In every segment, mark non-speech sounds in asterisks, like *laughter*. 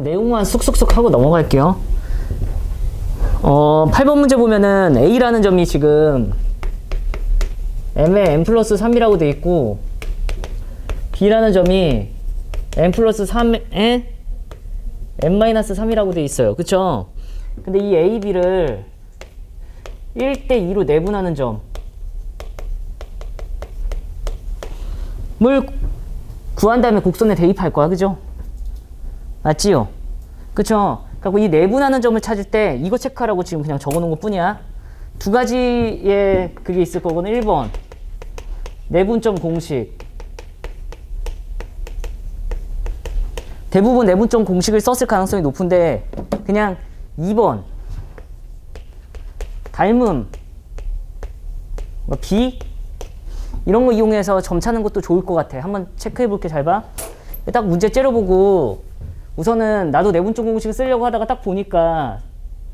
내용만 쑥쑥쑥 하고 넘어갈게요. 어, 8번 문제 보면은 A라는 점이 지금 M에 M 플러스 3이라고 돼 있고 B라는 점이 M 플러스 3에 M 마이너스 3이라고 돼 있어요. 그쵸? 근데 이 A, B를 1대 2로 내분하는 점을 구한 다음에 곡선에 대입할 거야. 그죠? 맞지요? 그쵸? 그리고 이 내분하는 점을 찾을 때 이거 체크하라고 지금 그냥 적어 놓은 것 뿐이야. 두 가지의 그게 있을 거거든. 1번. 내분점 공식. 대부분 내분점 공식을 썼을 가능성이 높은데 그냥 2번. 닮음. 뭐 B? 이런 거 이용해서 점 찾는 것도 좋을 것 같아. 한번 체크해 볼게. 잘 봐. 딱 문제 째려보고 우선은 나도 내분점 공식을 쓰려고 하다가 딱 보니까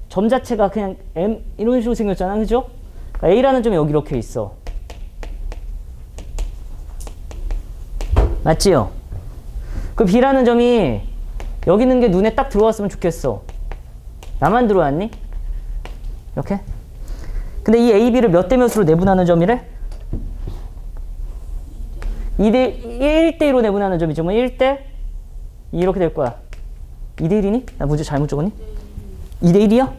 점 자체가 그냥 M 이런 식으로 생겼잖아. 그죠? 그러니까 A라는 점이 여기 이렇게 있어. 맞지요? 그 B라는 점이 여기 있는 게 눈에 딱 들어왔으면 좋겠어. 나만 들어왔니? 이렇게? 근데 이 A, B를 몇 대 몇으로 내분하는 점이래? 2대 1대 1로 내분하는 점이죠. 뭐 1대 2 이렇게 될 거야. 2대 1이니? 나 문제 잘못 적었니? 2대 1이야?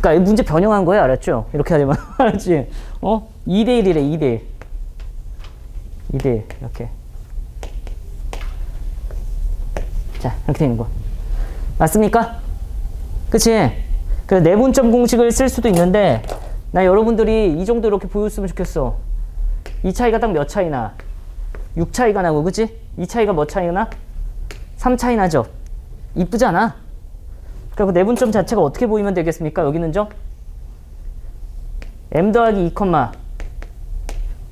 그러니까 문제 변형한 거야, 알았죠? 이렇게 하려면 *laughs* 알았지? 어? 2대 1이래, 2대 1. 2대 1 이렇게. 자, 이렇게 되는 거. 맞습니까? 그치? 그 내분점 공식을 쓸 수도 있는데 나 여러분들이 이 정도 이렇게 보였으면 좋겠어. 이 차이가 딱 몇 차이나? 6 차이가 나고, 그치? 이 차이가 몇 차이가 나? 3 차이 나죠? 이쁘지 않아? 그리고 내분점 자체가 어떻게 보이면 되겠습니까? 여기는 점? m 더하기 2,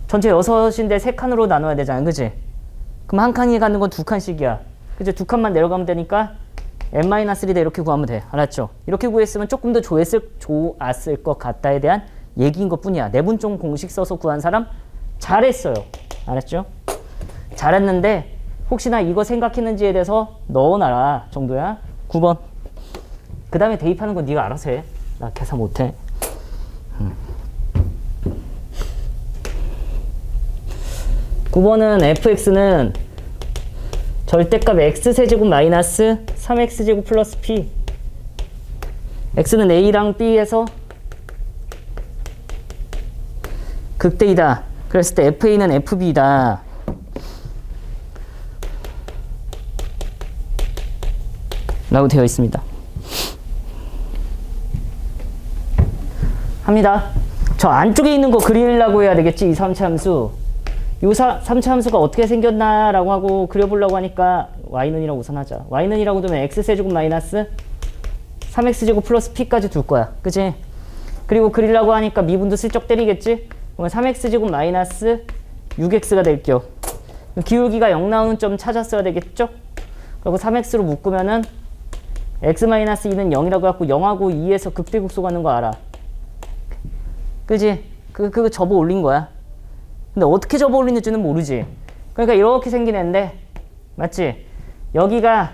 전체 6인데 3칸으로 나눠야 되잖아. 그지? 그럼 한 칸이 가는 건 두 칸씩이야. 그죠? 두 칸만 내려가면 되니까 n-1대 이렇게 구하면 돼. 알았죠? 이렇게 구했으면 조금 더 좋았을, 좋았을 것 같다에 대한 얘기인 것 뿐이야. 내분점 공식 써서 구한 사람 잘했어요. 알았죠? 잘했는데 혹시나 이거 생각했는지에 대해서 넣어놔라 정도야. 9번. 그 다음에 대입하는 건 네가 알아서 해. 나 계산 못해. 음. 9번은 fx는 절대값 x세제곱 마이너스 3x제곱 플러스 p x는 a랑 b에서 극대이다. 그랬을 때 fa는 fb다. 라고 되어 있습니다. 합니다. 저 안쪽에 있는 거 그리려고 해야 되겠지, 이 3차 함수. 요 3차 함수가 어떻게 생겼나라고 하고 그려보려고 하니까 y는이라고 우선 하자. y는이라고 두면 x세제곱 마이너스 3x제곱 플러스 p까지 둘 거야. 그치? 그리고 그리려고 하니까 미분도 슬쩍 때리겠지? 그러면 3x제곱 마이너스 6x가 될 겨. 기울기가 0 나오는 점 찾았어야 되겠죠? 그리고 3x로 묶으면은 x-2는 0이라고 갖고 0하고 2에서 극대극소 가는 거 알아. 그지? 그, 그거 접어 올린 거야. 근데 어떻게 접어 올리는지는 모르지. 그러니까 이렇게 생긴 애인데, 맞지? 여기가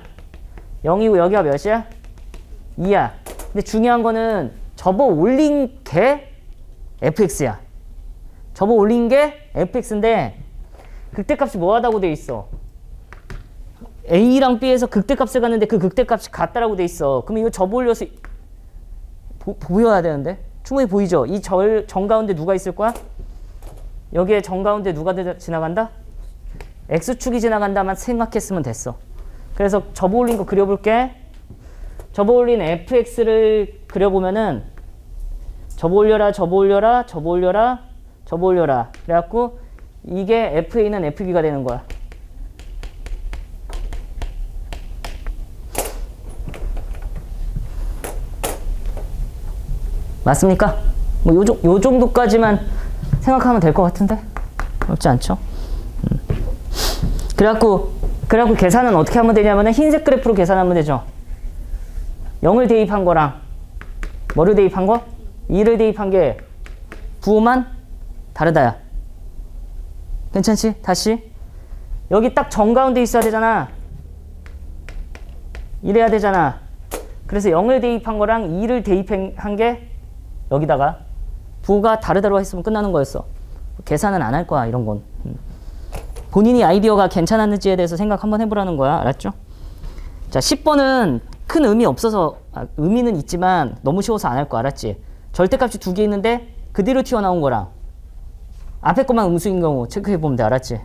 0이고 여기가 몇이야? 2야. 근데 중요한 거는 접어 올린 게 fx야. 접어 올린 게 fx인데, 극대값이 뭐하다고 돼 있어? A랑 B에서 극대값을 갔는데 그 극대값이 같다라고 돼 있어. 그럼 이거 접어 올려서 보, 보여야 되는데? 충분히 보이죠? 이 절, 정 가운데 누가 있을 거야? 여기에 정 가운데 누가 지나간다? X축이 지나간다만 생각했으면 됐어. 그래서 접어 올린 거 그려볼게. 접어 올린 fx를 그려보면은 접어 올려라, 접어 올려라, 접어 올려라, 접어 올려라. 그래갖고 이게 fa는 fb가 되는 거야. 맞습니까? 뭐 요, 요 정도까지만 생각하면 될 것 같은데? 어렵지 않죠? 음. 그래갖고, 그래갖고 계산은 어떻게 하면 되냐면 흰색 그래프로 계산하면 되죠. 0을 대입한 거랑 뭐를 대입한 거? 2를 대입한 게 부호만 다르다야. 괜찮지? 다시. 여기 딱 정가운데 있어야 되잖아. 이래야 되잖아. 그래서 0을 대입한 거랑 2를 대입한 게 여기다가 부가 다르다고 했으면 끝나는 거였어. 계산은 안 할 거야, 이런 건. 음. 본인이 아이디어가 괜찮았는지에 대해서 생각 한번 해보라는 거야. 알았죠? 자, 10번은 큰 의미 없어서, 아, 의미는 있지만 너무 쉬워서 안 할 거 알았지? 절대값이 두 개 있는데 그대로 튀어나온 거랑 앞에 것만 음수인 경우 체크해보면 돼. 알았지?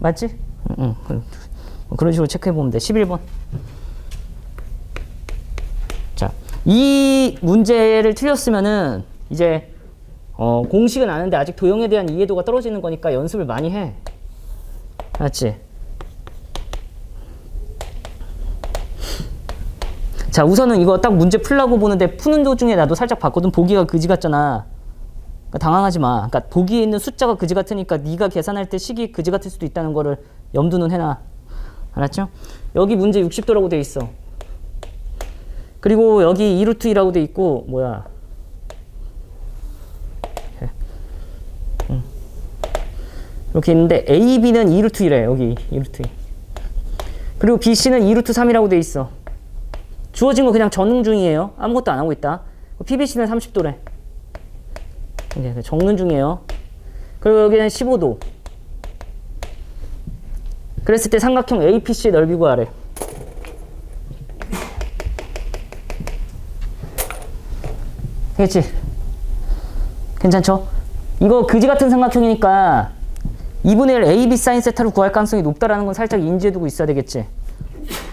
맞지? 응, 응. 그런 식으로 체크해보면 돼. 11번. 자, 이 문제를 틀렸으면은 이제 어, 공식은 아는데 아직 도형에 대한 이해도가 떨어지는 거니까 연습을 많이 해. 맞지? 자, 우선은 이거 딱 문제 풀라고 보는데 푸는 도중에 나도 살짝 봤거든. 보기가 그지 같잖아. 그러니까 당황하지 마. 그러니까 보기에 있는 숫자가 그지 같으니까 네가 계산할 때 식이 그지 같을 수도 있다는 거를 염두는 해놔. 알았죠? 여기 문제 60도라고 돼 있어. 그리고 여기 2루트 2라고 돼 있고 뭐야? 이렇게 있는데 A, B는 2루트 2래. 여기 2루트 2. 그리고 B, C는 2루트 3이라고 돼 있어. 주어진 거 그냥 전응 중이에요. 아무것도 안 하고 있다. PBC는 30도래. 이제 적는 중이에요. 그리고 여기는 15도. 그랬을 때 삼각형 APC 넓이 구하래. 되겠지? 괜찮죠? 이거 그지 같은 삼각형이니까 2분의 1 AB 사인 세타로 구할 가능성이 높다라는 건 살짝 인지해두고 있어야 되겠지?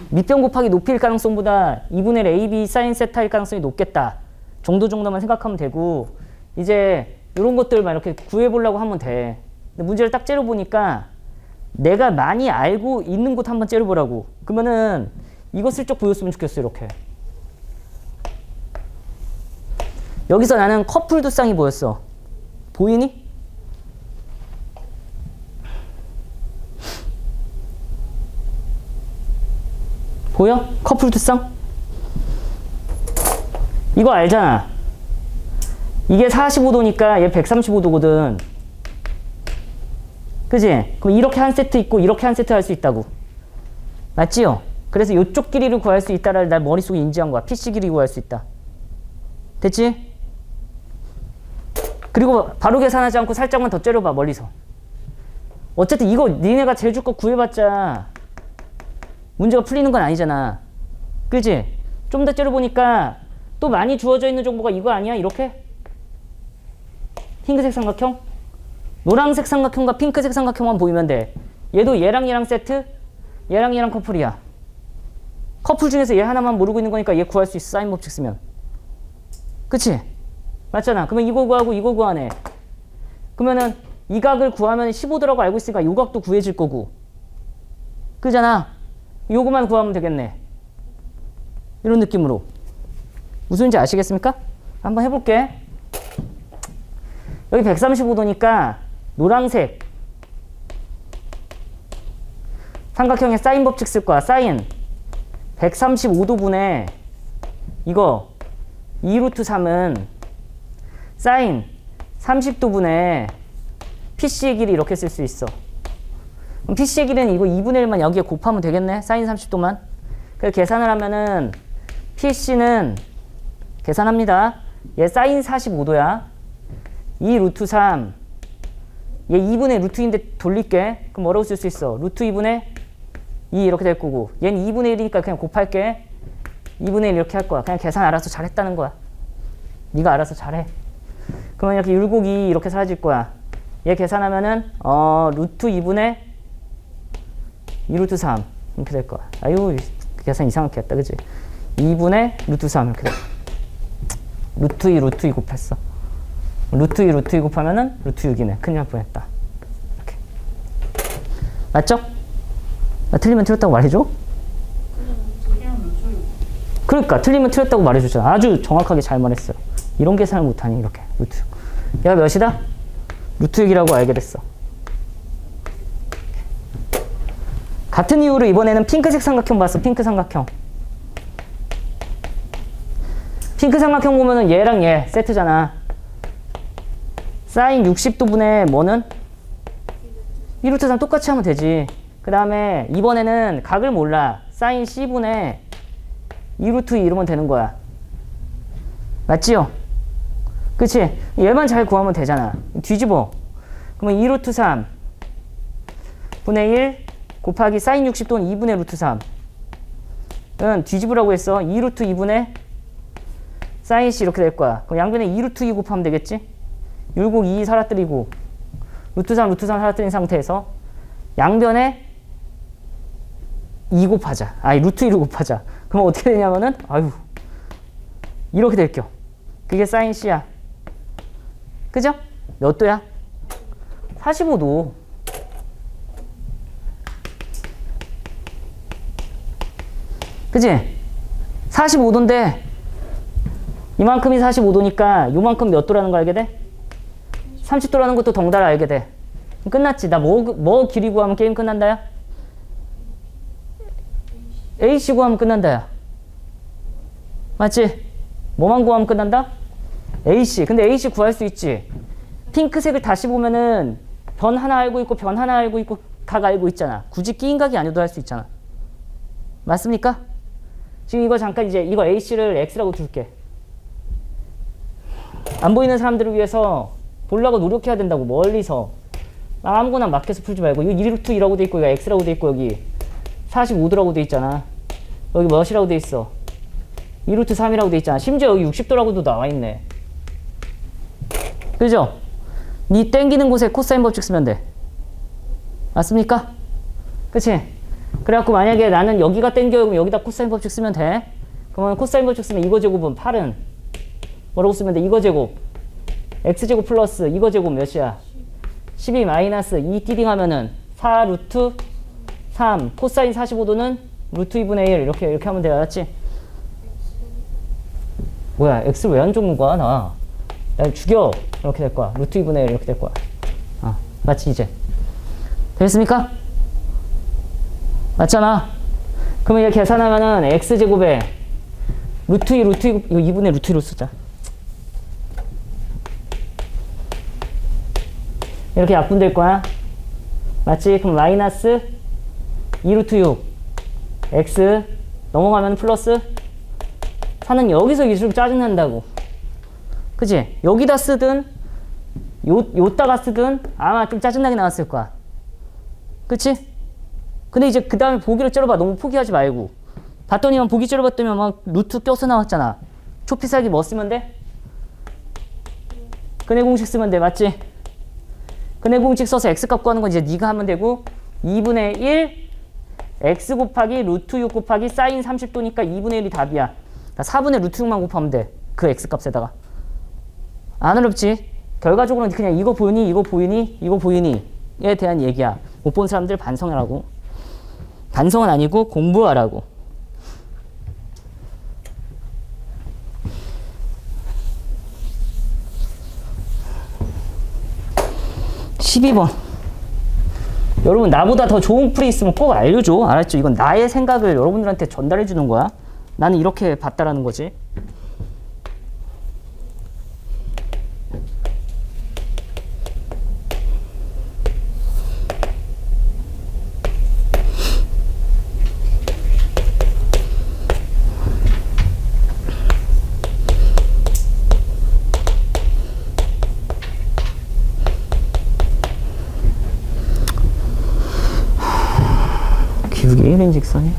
밑변 곱하기 높이일 가능성보다 2분의 1 AB 사인 세타일 가능성이 높겠다. 정도 정도만 생각하면 되고 이제 이런 것들만 이렇게 구해보려고 하면 돼. 근데 문제를 딱 째려보니까 내가 많이 알고 있는 곳 한번 째려보라고. 그러면은 이거 슬쩍 보였으면 좋겠어 이렇게. 여기서 나는 커플 두쌍이 보였어. 보이니? 보여? 커플 두쌍? 이거 알잖아. 이게 45도니까 얘 135도거든. 그지? 그럼 이렇게 한 세트 있고 이렇게 한 세트 할 수 있다고. 맞지요? 그래서 이쪽 길이를 구할 수 있다를 날 머릿속에 인지한 거야. PC 길이 구할 수 있다. 됐지? 그리고 바로 계산하지 않고 살짝만 더 째려봐 멀리서. 어쨌든 이거 니네가 제주 거 구해봤자 문제가 풀리는 건 아니잖아. 그지? 좀 더 째려보니까 또 많이 주어져 있는 정보가 이거 아니야? 이렇게? 핑크색 삼각형? 노란색 삼각형과 핑크색 삼각형만 보이면 돼. 얘도 얘랑 얘랑 세트, 얘랑 얘랑 커플이야. 커플 중에서 얘 하나만 모르고 있는 거니까 얘 구할 수 있어. 사인 법칙 쓰면. 그치? 맞잖아. 그러면 이거 구하고 이거 구하네. 그러면은 이 각을 구하면 15도라고 알고 있으니까 요 각도 구해질 거고. 그잖아. 요거만 구하면 되겠네. 이런 느낌으로. 무슨 인지 아시겠습니까? 한번 해볼게. 여기 135도니까 노란색 삼각형의 사인 법칙 쓸 거야. 사인 135도분의 이거 2루트 3은 사인 30도분의 PC의 길이 이렇게 쓸 수 있어. 그럼 PC의 길이는 이거 2분의 1만 여기에 곱하면 되겠네. 사인 30도만. 그래서 계산을 하면은 PC는 계산합니다. 얘 사인 45도야. 2 루트 3. 얘 2분의 루트인데 돌릴게. 그럼 뭐라고 쓸 수 있어? 루트 2분의 2 이렇게 될 거고. 얘는 2분의 1이니까 그냥 곱할게. 2분의 1 이렇게 할 거야. 그냥 계산 알아서 잘했다는 거야. 네가 알아서 잘해. 그러면 이렇게 율곡이 이렇게 사라질 거야. 얘 계산하면은 어 루트 2분의 2 루트 3 이렇게 될 거야. 아유 계산 이상하게 했다. 그지? 2분의 루트 3 이렇게 돼. 루트 2 루트 2 곱했어. 루트 2 루트 2 곱하면은 루트 6이네. 큰일 날 뻔했다. 이렇게. 맞죠? 나 틀리면 틀렸다고 말해줘? 그러니까 틀리면 틀렸다고 말해줬잖아. 아주 정확하게 잘 말했어요. 이런 계산을 못하니 이렇게 루트 얘가 몇이다? 루트 6이라고 알게 됐어. 같은 이유로 이번에는 핑크색 삼각형 봤어. 핑크 삼각형. 핑크 삼각형 보면은 얘랑 얘 세트잖아. 사인 60도 분의 뭐는? 1루트 3 똑같이 하면 되지. 그 다음에 이번에는 각을 몰라. 사인 C분의 2루트 2 이러면 되는 거야. 맞지요? 그치? 얘만 잘 구하면 되잖아. 뒤집어. 그러면 2 루트 3 분의 1 곱하기 사인 60 또는 2분의 루트 3. 은 뒤집으라고 했어. 2 루트 2분의 사인 C 이렇게 될 거야. 그럼 양변에 2 루트 2 곱하면 되겠지? 율곡 2 사라뜨리고 루트 3, 루트 3 사라뜨린 상태에서 양변에 2 곱하자. 아니 루트 2를 곱하자. 그럼 어떻게 되냐면은 아유 이렇게 될 겨. 그게 사인 C야. 그죠? 몇 도야? 45도. 그지? 45도인데 이만큼이 45도니까 요만큼 몇 도라는 거 알게 돼? 30도라는 것도 덩달아 알게 돼. 끝났지. 나 뭐 뭐 길이 구하면 게임 끝난다야? AC 구하면 끝난다야. 맞지? 뭐만 구하면 끝난다? AC. 근데 AC 구할 수 있지. 핑크색을 다시 보면은 변 하나 알고 있고 변 하나 알고 있고 각 알고 있잖아. 굳이 끼인 각이 아니어도 할 수 있잖아. 맞습니까? 지금 이거 잠깐 이제 이거 AC를 X라고 줄게. 안 보이는 사람들을 위해서 보려고 노력해야 된다고 멀리서 아무거나 막혀서 풀지 말고 이거 1루트 2라고 돼 있고 이거 X라고 돼 있고 여기 45도라고 돼 있잖아. 여기 몇이라고 돼 있어? 2루트 3이라고 돼 있잖아. 심지어 여기 60도라고도 나와 있네. 그죠? 니 땡기는 곳에 코사인 법칙 쓰면 돼. 맞습니까? 그치? 그래갖고 만약에 나는 여기가 땡겨요 그럼 여기다 코사인 법칙 쓰면 돼. 그러면 코사인 법칙 쓰면 이거 제곱은 8은 뭐라고 쓰면 돼? 이거 제곱 x제곱 플러스 이거 제곱 몇이야? 12 마이너스 2 띠딩 하면은 4 루트 3 코사인 45도는 루트 2분의 1 이렇게 이렇게 하면 돼요. 알았지? 뭐야 x 왜안 적는 거야 나? 나 죽여 이렇게 될 거야. 루트 2분의 1 이렇게 될 거야. 아 맞지 이제? 됐습니까? 맞잖아. 그러면 이렇게 계산하면은 x제곱에 루트 2 루트 2 이거 2분의 루트 2로 쓰자. 이렇게 약분될 거야. 맞지? 그럼 마이너스 2루트 6 x 넘어가면 플러스 4는 여기서 이수록 짜증난다고. 그지? 여기다 쓰든 요, 요따가 쓰든 아마 좀 짜증나게 나왔을 거야. 그치? 근데 이제 그 다음에 보기를 쩔어봐. 너무 포기하지 말고. 봤더니만 보기 쩔어봤더니 막 루트 껴서 나왔잖아. 초피살기 뭐 쓰면 돼? 근해 공식 쓰면 돼. 맞지? 근해 공식 써서 x값 구하는 건 이제 네가 하면 되고 2분의 1 x 곱하기 루트 6 곱하기 사인 30도니까 2분의 1이 답이야. 4분의 루트 6만 곱하면 돼. 그 x값에다가. 안 어렵지? 결과적으로는 그냥 이거 보이니 이거 보이니 이거 보이니에 대한 얘기야. 못 본 사람들 반성하라고. 반성은 아니고 공부하라고. 십이 번 여러분 나보다 더 좋은 풀이 있으면 꼭 알려줘. 알았죠? 이건 나의 생각을 여러분들한테 전달해 주는 거야. 나는 이렇게 봤다라는 거지. 기울기 1인 직선이야?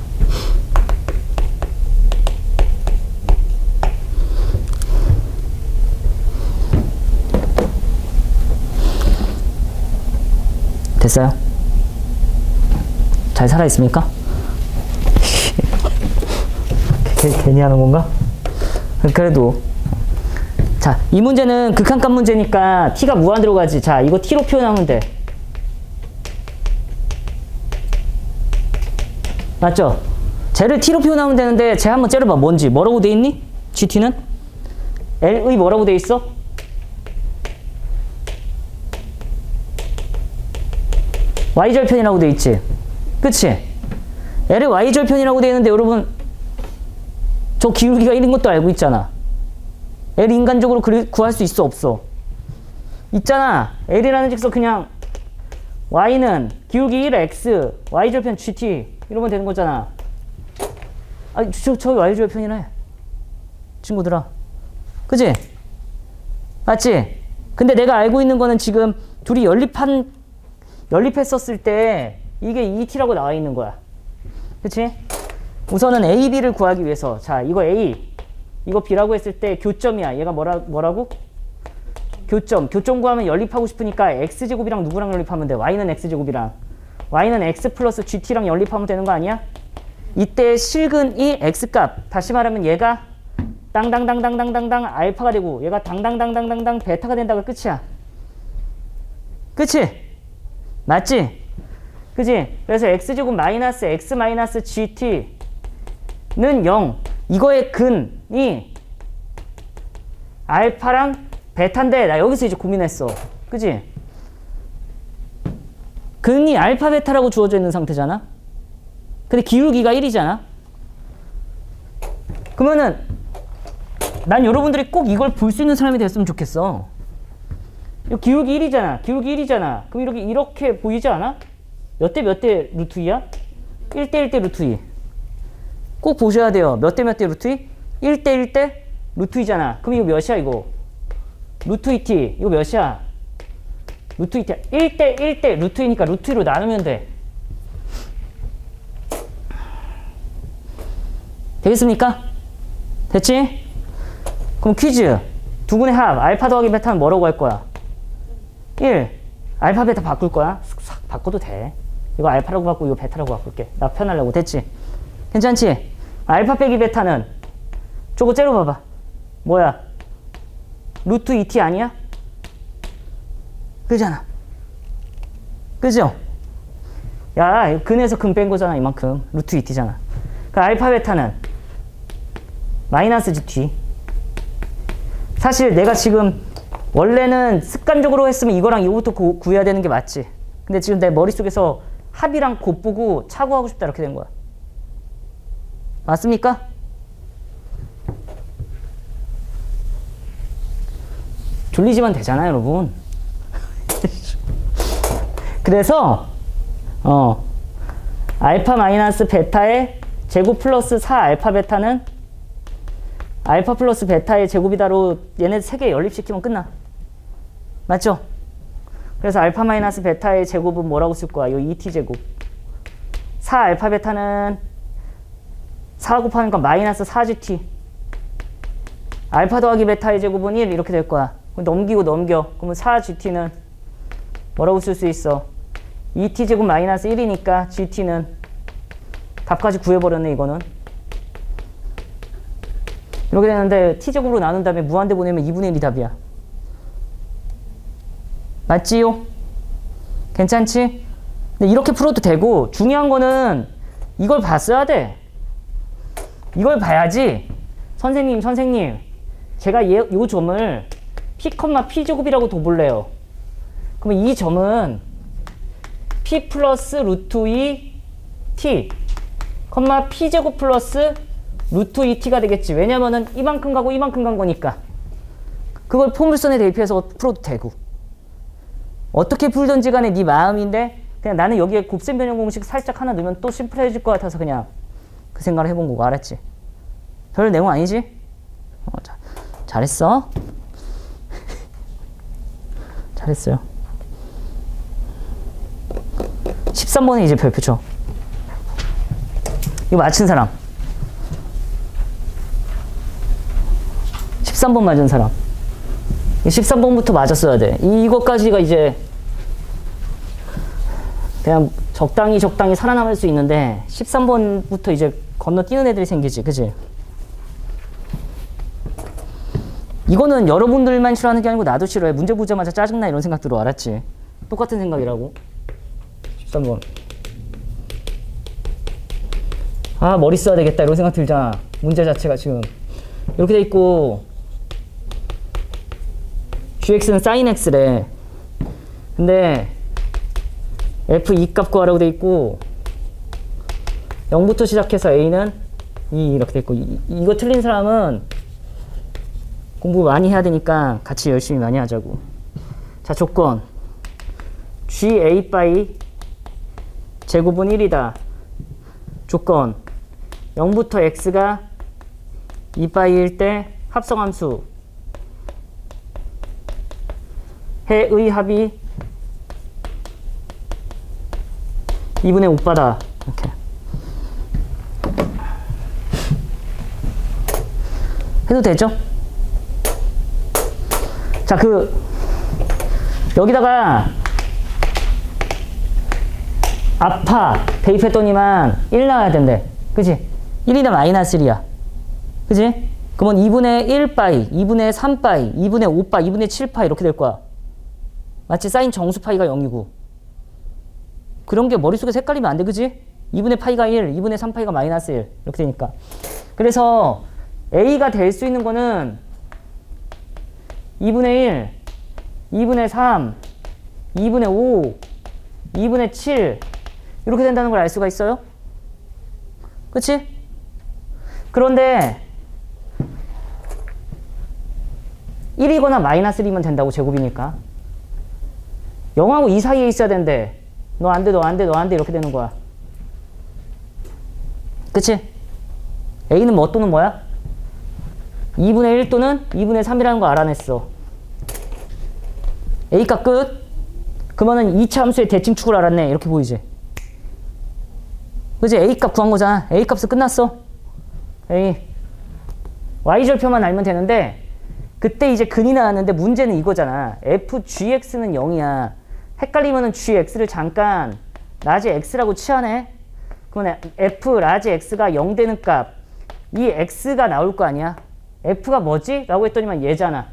됐어요? 잘 살아있습니까? *laughs* 괜히 하는 건가? 그래도 자, 이 문제는 극한값 문제니까 t가 무한대로 가지. 자, 이거 t로 표현하면 돼. 맞죠? 쟤를 t로 표현하면 되는데 쟤 한번 째려봐. 뭔지. 뭐라고 돼 있니? gt는? l의 뭐라고 돼 있어? Y절편이라고 돼 있지. 그치? l의 y절편이라고 돼 있는데 여러분 저 기울기가 1인 것도 알고 있잖아. L 인간적으로 구할 수 있어 없어? 있잖아. L이라는 직선 그냥 y는 기울기 1x y절편 gt 이러면 되는 거잖아. 아, 저, 저 y좌의 편이네. 친구들아. 그지? 맞지? 근데 내가 알고 있는 거는 지금 둘이 연립한, 연립했었을 때 이게 2t라고 나와 있는 거야. 그치? 우선은 A, B를 구하기 위해서. 자, 이거 A. 이거 B라고 했을 때 교점이야. 얘가 뭐라, 뭐라고? 교점. 교점 구하면 연립하고 싶으니까 X제곱이랑 누구랑 연립하면 돼? Y는 X제곱이랑. Y는 X 플러스 GT랑 연립하면 되는 거 아니야? 이때 실근이 X값. 다시 말하면 얘가 땅땅땅땅땅땅땅 알파가 되고 얘가 당당당당당당 베타가 된다가 끝이야. 그치? 맞지? 그지? 그래서 x제곱 마이너스 x 마이너스 gt는 0. 이거의 근이 알파랑 베타인데 나 여기서 이제 고민했어. 그지? 근이 알파 베타라고 주어져 있는 상태잖아. 근데 기울기가 1이잖아. 그러면은 난 여러분들이 꼭 이걸 볼 수 있는 사람이 됐으면 좋겠어. 이 기울기 1이잖아. 기울기 1이잖아. 그럼 이렇게 이렇게 보이지 않아? 몇 대 몇 대 루트 2야? 1대 1대 루트 2. 꼭 보셔야 돼요. 몇 대 몇 대 루트 2? 1대 1대 루트 2잖아. 그럼 이거 몇이야 이거? 루트 2t. 이거 몇이야? 루트 2t. 1대 1대 루트 2니까 루트 2로 나누면 돼. 되겠습니까? 됐지? 그럼 퀴즈. 두 근의 합, 알파 더하기 베타는 뭐라고 할 거야? 1. 알파 베타 바꿀 거야? 싹 바꿔도 돼. 이거 알파라고 바꾸고 이거 베타라고 바꿀게. 나 편하려고. 됐지? 괜찮지? 알파 빼기 베타는 저거 째려봐봐. 뭐야? 루트 2t 아니야? 그잖아. 그죠? 야, 근에서 근뺀 거잖아, 이만큼. 루트 2t잖아. 그 알파 베타는 마이너스 gt. 사실 내가 지금 원래는 습관적으로 했으면 이거랑 이거부터 구, 구해야 되는 게 맞지. 근데 지금 내 머릿속에서 합이랑 곱 보고 차고하고 싶다 이렇게 된 거야. 맞습니까? 졸리지만 되잖아요, 여러분. *laughs* 그래서 어 알파 마이너스 베타의 제곱 플러스 4 알파 베타는 알파 플러스 베타의 제곱이다로 얘네 세 개 연립시키면 끝나. 맞죠? 그래서 알파 마이너스 베타의 제곱은 뭐라고 쓸 거야? 요 2t 제곱. 4 알파 베타는 4 곱하는 건 마이너스 4gt. 알파 더하기 베타의 제곱은 1 이렇게 될 거야. 넘기고 넘겨. 그러면 4gt는 뭐라고 쓸 수 있어? 2t 제곱 마이너스 1이니까 gt는 답까지 구해버렸네 이거는. 이렇게 되는데 t제곱으로 나눈 다음에 무한대 보내면 2분의 1이 답이야. 맞지요? 괜찮지? 근데 이렇게 풀어도 되고 중요한 거는 이걸 봤어야 돼. 이걸 봐야지 선생님 선생님 제가 얘, 이 점을 p, p제곱이라고 둬볼래요. 그러면 이 점은 p 플러스 루트 2 t 컴마 p제곱 플러스 루트 2t가 되겠지. 왜냐면은 이만큼 가고 이만큼 간 거니까. 그걸 포물선에 대입해서 풀어도 되고. 어떻게 풀던지 간에 네 마음인데 그냥 나는 여기에 곱셈 변형 공식 살짝 하나 넣으면 또 심플해질 것 같아서 그냥 그 생각을 해본 거고 알았지? 별 내용 아니지? 어, 자, 잘했어. *laughs* 잘했어요. 13번에 이제 별표 쳐. 이거 맞힌 사람. 13번 맞은 사람. 13번부터 맞았어야 돼. 이것까지가 이제 그냥 적당히 적당히 살아남을 수 있는데 13번부터 이제 건너뛰는 애들이 생기지. 그지? 이거는 여러분들만 싫어하는 게 아니고 나도 싫어해. 문제 보자마자 짜증나 이런 생각 들어. 알았지? 똑같은 생각이라고. 13번. 아 머리 써야 되겠다 이런 생각 들잖아. 문제 자체가 지금 이렇게 돼 있고 qx는 sin x래. 근데 f 2 값 구하라고 돼 있고 0부터 시작해서 a는 2 이렇게 돼 있고 이, 이거 틀린 사람은 공부 많이 해야 되니까 같이 열심히 많이 하자고. 자 조건 ga 바이 제곱은 1이다. 조건 0부터 x가 2파이일 때 합성함수 해의 합이 2분의 5바다 이렇게 해도 되죠? 자, 그 여기다가 아파 대입했더니만 1 나와야 된대. 그지? 1이나 마이너스 1이야. 그지? 그러면 2분의 1파이, 2분의 3파이, 2분의 5파, 2분의 7파 이렇게 될 거야. 마치 사인 정수 파이가 0이고. 그런 게 머릿속에 헷갈리면 안 돼. 그지? 2분의 파이가 1, 2분의 3파이가 마이너스 1. 이렇게 되니까. 그래서 A가 될 수 있는 거는 2분의 1, 2분의 3, 2분의 5, 2분의 7 이렇게 된다는 걸 알 수가 있어요. 그치? 그런데 1이거나 마이너스 1이면 된다고 제곱이니까 0하고 2 사이에 있어야 되는데 너안 돼, 너 안 돼, 너 안 돼 이렇게 되는 거야. 그치? A는 뭐 또는 뭐야? 2분의 1 또는 2분의 3이라는 거 알아냈어. A값 끝. 그러면은 2차 함수의 대칭축을 알았네. 이렇게 보이지? 그지? A값 구한 거잖아. A값은 끝났어. A. Y좌표만 알면 되는데 그때 이제 근이 나왔는데 문제는 이거잖아. FGX는 0이야. 헷갈리면은 GX를 잠깐 large X라고 치환해. 그러면 F large X가 0 되는 값. 이 X가 나올 거 아니야. F가 뭐지? 라고 했더니만 얘잖아.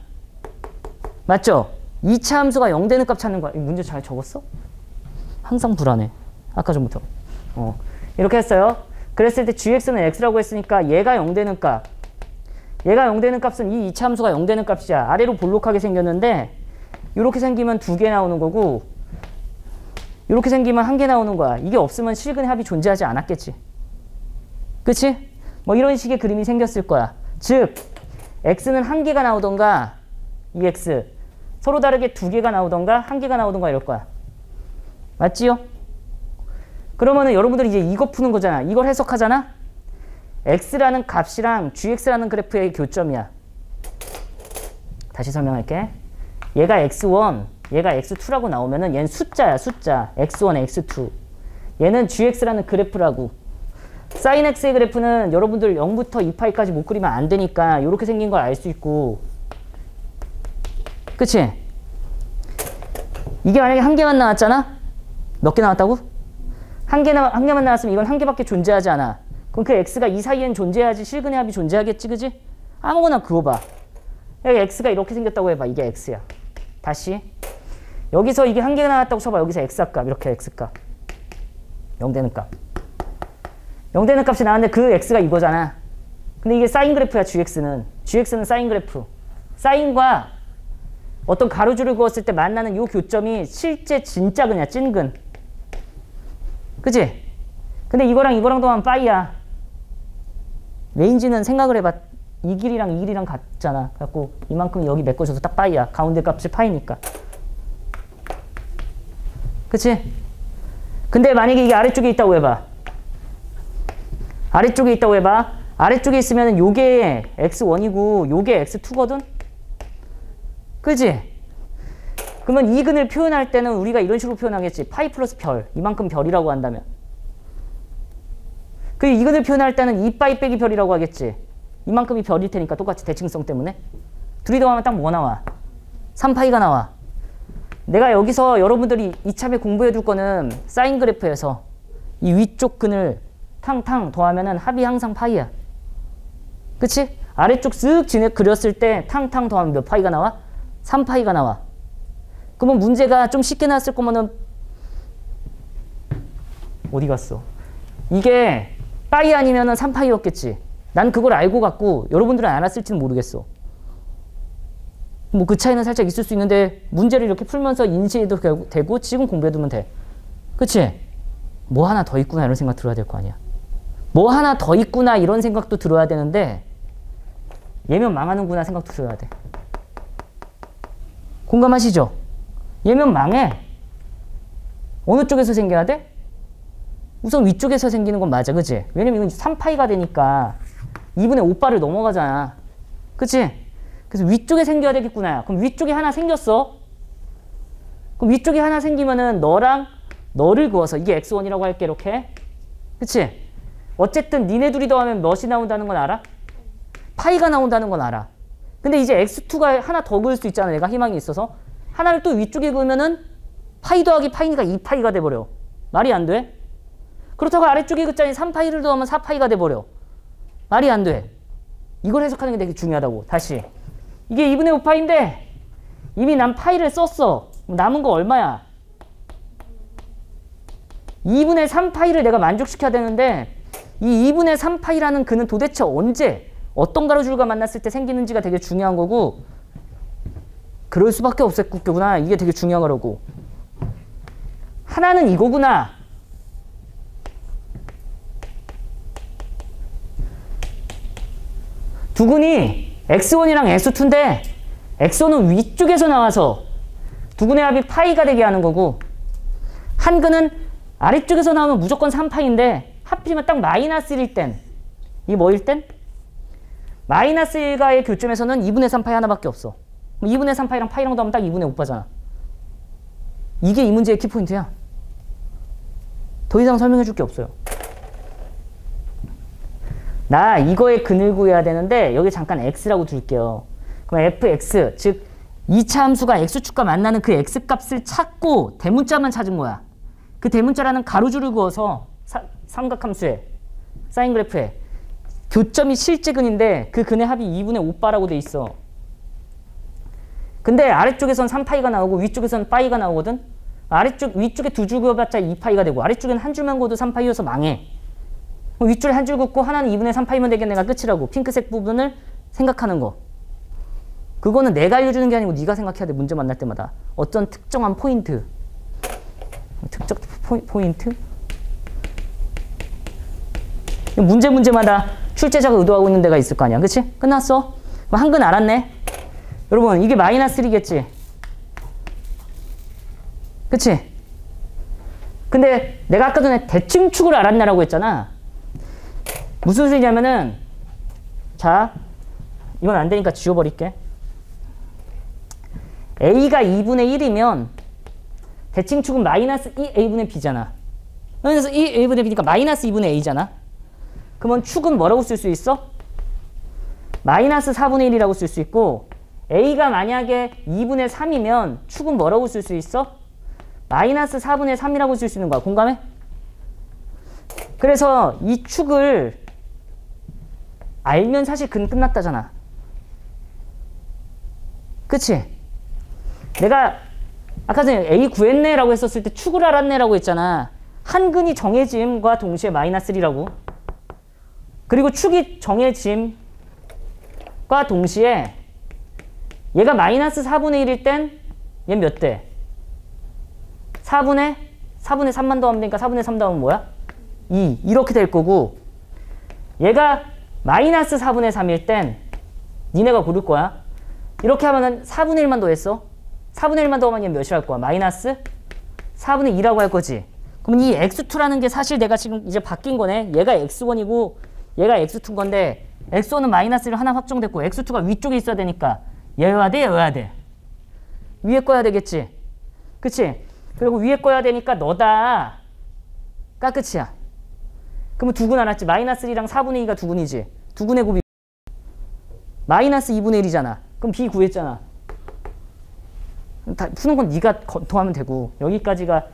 맞죠? 2차 함수가 0 되는 값 찾는 거야. 이 문제 잘 적었어? 항상 불안해. 아까 전부터. 어. 이렇게 했어요. 그랬을 때 gx는 x라고 했으니까 얘가 0 되는 값. 얘가 0 되는 값은 이 2차 함수가 0 되는 값이야. 아래로 볼록하게 생겼는데 이렇게 생기면 두 개 나오는 거고 이렇게 생기면 한 개 나오는 거야. 이게 없으면 실근의 합이 존재하지 않았겠지. 그치? 뭐 이런 식의 그림이 생겼을 거야. 즉 x는 한 개가 나오던가 2x 서로 다르게 두 개가 나오던가 한 개가 나오던가 이럴 거야. 맞지요? 그러면은 여러분들이 이제 이거 푸는 거잖아. 이걸 해석하잖아. x라는 값이랑 gx라는 그래프의 교점이야. 다시 설명할게. 얘가 x1, 얘가 x2라고 나오면은 얘는 숫자야, 숫자. x1, x2. 얘는 gx라는 그래프라고. 사인 x의 그래프는 여러분들 0부터 2파이까지 못 그리면 안 되니까 이렇게 생긴 걸 알 수 있고 그치? 이게 만약에 한 개만 나왔잖아? 몇 개 나왔다고? 한, 개한 개만 나왔으면 이건 한 개밖에 존재하지 않아. 그럼 그 x가 이 사이엔 존재하지 실근의 합이 존재하겠지, 그지? 아무거나 그어봐. 여기 x가 이렇게 생겼다고 해봐. 이게 x야. 다시. 여기서 이게 한 개가 나왔다고 쳐봐. 여기서 x값, 이렇게 x값. 0 되는 값. 0 되는 값이 나왔는데 그 x가 이거잖아. 근데 이게 사인 그래프야, gx는. gx는 사인 그래프. 사인과 어떤 가로줄을 그었을 때 만나는 이 교점이 실제 진짜 그냥 찐근. 그치? 근데 이거랑 이거랑 더하면 파이야. 왠지는 생각을 해봐. 이 길이랑 이 길이랑 같잖아. 갖고 이만큼 여기 메꿔줘서 딱 파이야. 가운데 값이 파이니까. 그치? 근데 만약에 이게 아래쪽에 있다고 해봐. 아래쪽에 있다고 해봐. 아래쪽에 있으면 요게 x1이고 요게 x2거든? 그지? 그러면 이 근을 표현할 때는 우리가 이런 식으로 표현하겠지. 파이 플러스 별. 이만큼 별이라고 한다면. 그 이 근을 표현할 때는 2 파이 빼기 별이라고 하겠지. 이만큼이 별일 테니까 똑같이 대칭성 때문에. 둘이 더하면 딱 뭐 나와? 3파이가 나와. 내가 여기서 여러분들이 이참에 공부해 둘 거는 사인 그래프에서 이 위쪽 근을 탕탕 더하면은 합이 항상 파이야. 그치? 아래쪽 쓱 지내 그렸을 때 탕탕 더하면 몇 파이가 나와? 3파이가 나와. 그러면 문제가 좀 쉽게 나왔을 거면은 어디 갔어? 이게 파이 아니면은 3파이였겠지. 난 그걸 알고 갖고 여러분들은 알았을지는 모르겠어. 뭐 그 차이는 살짝 있을 수 있는데 문제를 이렇게 풀면서 인지해도 되고 지금 공부해두면 돼. 그치? 뭐 하나 더 있구나 이런 생각 들어야 될 거 아니야. 뭐 하나 더 있구나 이런 생각도 들어야 되는데 얘면 망하는구나 생각도 들어야 돼. 공감하시죠? 얘면 망해. 어느 쪽에서 생겨야 돼? 우선 위쪽에서 생기는 건 맞아. 그치? 왜냐면 이건 3파이가 되니까 2분의 5바를 넘어가잖아. 그치? 그래서 위쪽에 생겨야 되겠구나. 그럼 위쪽에 하나 생겼어. 그럼 위쪽에 하나 생기면은 너랑 너를 그어서 이게 x1이라고 할게 이렇게. 그치? 어쨌든 니네 둘이 더하면 몇이 나온다는 건 알아? 파이가 나온다는 건 알아. 근데 이제 x2가 하나 더 그을 수 있잖아. 내가 희망이 있어서. 하나를 또 위쪽에 그으면은 파이 더하기 파이니까 2파이가 돼버려. 말이 안 돼? 그렇다고 아래쪽에 그자니 3파이를 더하면 4파이가 돼버려. 말이 안 돼. 이걸 해석하는 게 되게 중요하다고. 다시. 이게 2분의 5파인데 이미 난 파이를 썼어. 남은 거 얼마야? 2분의 3파이를 내가 만족시켜야 되는데 이 2분의 3파이라는 그는 도대체 언제 어떤 가로줄과 만났을 때 생기는지가 되게 중요한 거고 그럴 수밖에 없었구나. 이게 되게 중요한 거라고. 하나는 이거구나. 두근이 x1이랑 x2인데 x1은 위쪽에서 나와서 두 근의 합이 파이가 되게 하는 거고 한 근은 아래쪽에서 나오면 무조건 3파인데 하필이면 딱 마이너스 1일 땐 이 뭐일 땐? 마이너스 1과의 교점에서는 2분의 3파이 하나밖에 없어. 2분의 3파이랑 파이랑 더하면 딱 2분의 5파잖아. 이게 이 문제의 키포인트야. 더 이상 설명해 줄 게 없어요. 나 이거의 근을 구해야 되는데 여기 잠깐 x라고 둘게요. 그럼 fx 즉 2차 함수가 x축과 만나는 그 x값을 찾고 대문자만 찾은 거야. 그 대문자라는 가로줄을 그어서 사, 삼각함수에 사인 그래프에 교점이 실제 근인데 그 근의 합이 2분의 5바라고 돼 있어. 근데 아래쪽에선 3파이가 나오고 위쪽에선 파이가 나오거든. 아래쪽 위쪽에 두 줄 그어봤자 2파이가 되고 아래쪽에는 한 줄만 그어도 3파이여서 망해. 윗줄 한 줄 긋고 하나는 2분의 3 파이면 되겠네가 끝이라고. 핑크색 부분을 생각하는 거. 그거는 내가 알려주는 게 아니고 네가 생각해야 돼. 문제 만날 때마다. 어떤 특정한 포인트. 특정 포, 인트 문제 문제마다 출제자가 의도하고 있는 데가 있을 거 아니야. 그치? 끝났어? 한근 알았네. 여러분 이게 마이너스 1이겠지? 그치? 근데 내가 아까 전에 대칭축을 알았냐라고 했잖아. 무슨 소리냐면은 자 이건 안 되니까 지워버릴게. a가 2분의 1이면 대칭축은 마이너스 2a분의 b잖아. 그래서 2a분의 b니까 마이너스 2분의 a잖아. 그러면 축은 뭐라고 쓸 수 있어? 마이너스 4분의 1이라고 쓸 수 있고 a가 만약에 2분의 3이면 축은 뭐라고 쓸 수 있어? 마이너스 4분의 3이라고 쓸 수 있는 거야. 공감해? 그래서 이 축을 알면 사실 근 끝났다잖아. 그치? 내가 아까 전에 A 구했네 라고 했었을 때 축을 알았네 라고 했잖아. 한 근이 정해짐과 동시에 마이너스 1이라고. 그리고 축이 정해짐과 동시에 얘가 마이너스 4분의 1일 땐 얘 몇 대? 4분의 4분의 3만 더하면 되니까 4분의 3 더하면 뭐야? 2 이렇게 될 거고 얘가 마이너스 4분의 3일 땐 니네가 고를 거야. 이렇게 하면은 4분의 1만 더했어. 4분의 1만 더하면 얘 몇이 할 거야? 마이너스 4분의 2라고 할 거지. 그럼 이 x2라는 게 사실 내가 지금 이제 바뀐 거네. 얘가 x1이고 얘가 x2인 건데 x1은 마이너스 1 하나 확정됐고 x2가 위쪽에 있어야 되니까 얘여야 돼? 얘여야 돼? 위에 거야 되겠지? 그치? 그리고 위에 거야 되니까 너다. 까 끝이야. 그러면 두근 알았지? 마이너스 1이랑 4분의 2가 두근이지? 두근의 곱이 마이너스 2분의 1이잖아. 그럼 b 구했잖아. 다 푸는 건 네가 더하면 되고 여기까지가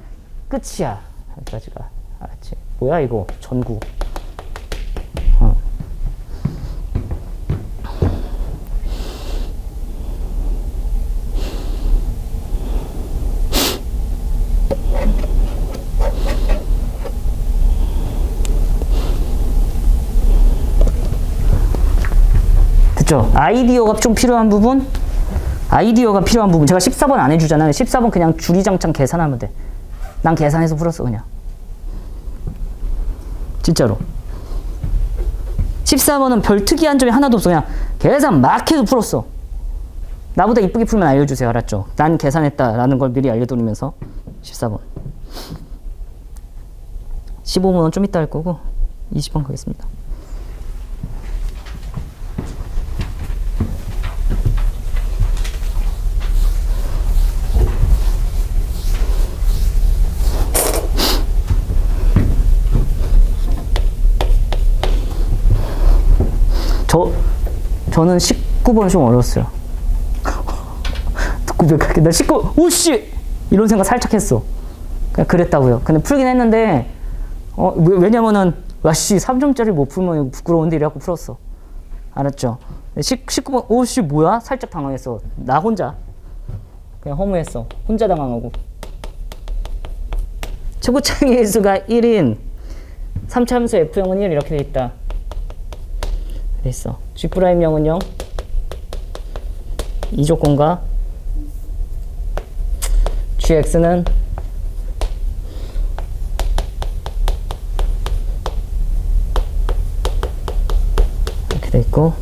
끝이야. 여기까지가 알았지? 뭐야 이거 전구. 됐죠? 아이디어가 좀 필요한 부분? 아이디어가 필요한 부분. 제가 14번 안 해주잖아요. 14번 그냥 줄이장창 계산하면 돼난 계산해서 풀었어 그냥. 진짜로. 14번은 별 특이한 점이 하나도 없어. 그냥 계산 막 해도 풀었어. 나보다 이쁘게 풀면 알려주세요. 알았죠? 난 계산했다 라는 걸 미리 알려드리면서 14번. 15번은 좀 이따 할 거고 20번 가겠습니다. 저 저는 19번 좀 어려웠어요. 고백할게. 나 19, 오씨! 이런 생각 살짝 했어. 그랬다고요. 근데 풀긴 했는데, 어, 왜냐면은, 와씨, 3점짜리 못 풀면 부끄러운데 이래갖고 풀었어. 알았죠? 10, 19번, 오씨, 뭐야? 살짝 당황했어. 나 혼자. 그냥 허무했어. 혼자 당황하고. 최고창의 수가 1인 3차함수 F형은 1 이렇게 돼 있다. 됐어. G 프라임 0은 0. 이 조건과 gx는 이렇게 돼 있고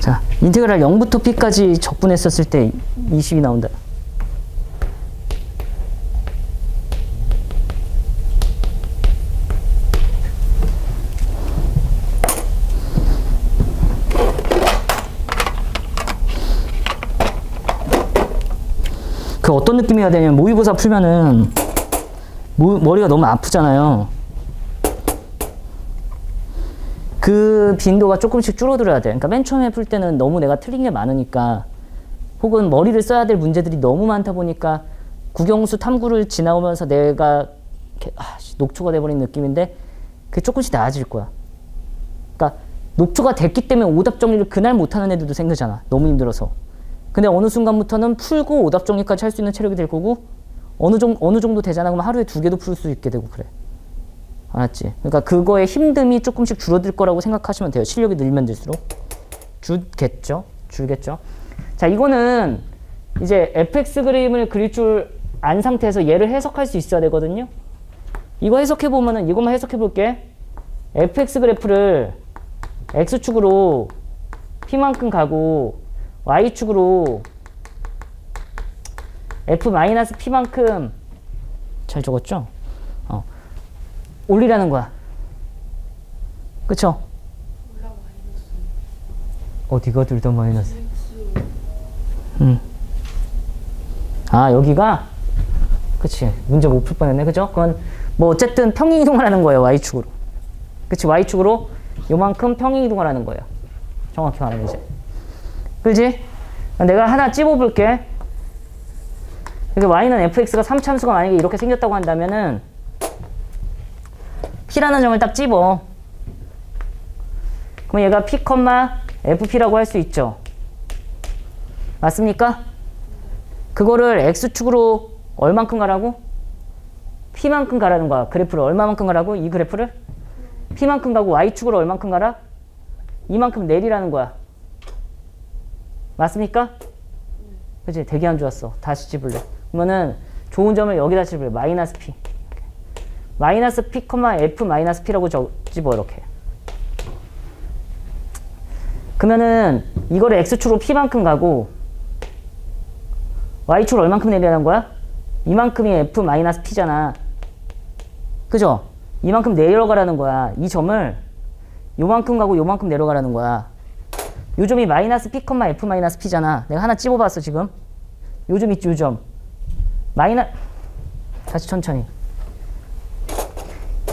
자, 인테그랄 0부터 p까지 적분했었을 때 20이 나온다. 그 어떤 느낌이어야 되냐면 모의고사 풀면은 모, 머리가 너무 아프잖아요. 그 빈도가 조금씩 줄어들어야 돼. 그러니까 맨 처음에 풀 때는 너무 내가 틀린 게 많으니까 혹은 머리를 써야 될 문제들이 너무 많다 보니까 국영수 탐구를 지나오면서 내가 이렇게 아, 녹초가 돼버린 느낌인데 그게 조금씩 나아질 거야. 그러니까 녹초가 됐기 때문에 오답 정리를 그날 못하는 애들도 생기잖아. 너무 힘들어서. 근데 어느 순간부터는 풀고 오답 정리까지 할 수 있는 체력이 될 거고 어느 정도 어느 정도 되잖아 그러면 하루에 두 개도 풀 수 있게 되고 그래. 알았지? 그러니까 그거의 힘듦이 조금씩 줄어들 거라고 생각하시면 돼요. 실력이 늘면 들수록 줄겠죠. 줄겠죠. 자, 이거는 이제 fx 그림을 그릴 줄 안 상태에서 얘를 해석할 수 있어야 되거든요. 이거 해석해 보면은 이것만 해석해 볼게. fx 그래프를 x축으로 p만큼 가고 y축으로 f-p만큼 잘 적었죠? 어. 올리라는 거야. 그쵸? 어디가 둘 다 마이너스? 음. 아, 여기가? 그치. 문제 못 풀 뻔했네. 그죠? 그건 뭐 어쨌든 평행 이동을 하는 거예요. y축으로. 그치. y축으로 요만큼 평행 이동을 하는 거예요. 정확히 말하면 이제. 그지? 내가 하나 찝어볼게. 이게 y는 fx가 3참수가 만약에 이렇게 생겼다고 한다면은 p라는 점을 딱 찝어. 그럼 얘가 p, fp라고 할 수 있죠. 맞습니까? 그거를 x축으로 얼만큼 가라고? p만큼 가라는 거야. 그래프를 얼마만큼 가라고? 이 그래프를? p만큼 가고 y축으로 얼만큼 가라? 이만큼 내리라는 거야. 맞습니까? 그치? 되게 안 좋았어. 다시 집을래. 그러면은 좋은 점을 여기다 집을래. 마이너스 p. 마이너스 p, f 마이너스 p라고 집어 이렇게. 그러면은 이거를 x축으로 p만큼 가고 y축으로 얼만큼 내리라는 거야? 이만큼이 f 마이너스 p잖아. 그죠? 이만큼 내려가라는 거야. 이 점을 요만큼 가고 요만큼 내려가라는 거야. 요점이 마이너스 p, f 마이너스 p잖아. 내가 하나 찝어봤어 지금. 요점 있지 요점. 마이너 다시 천천히.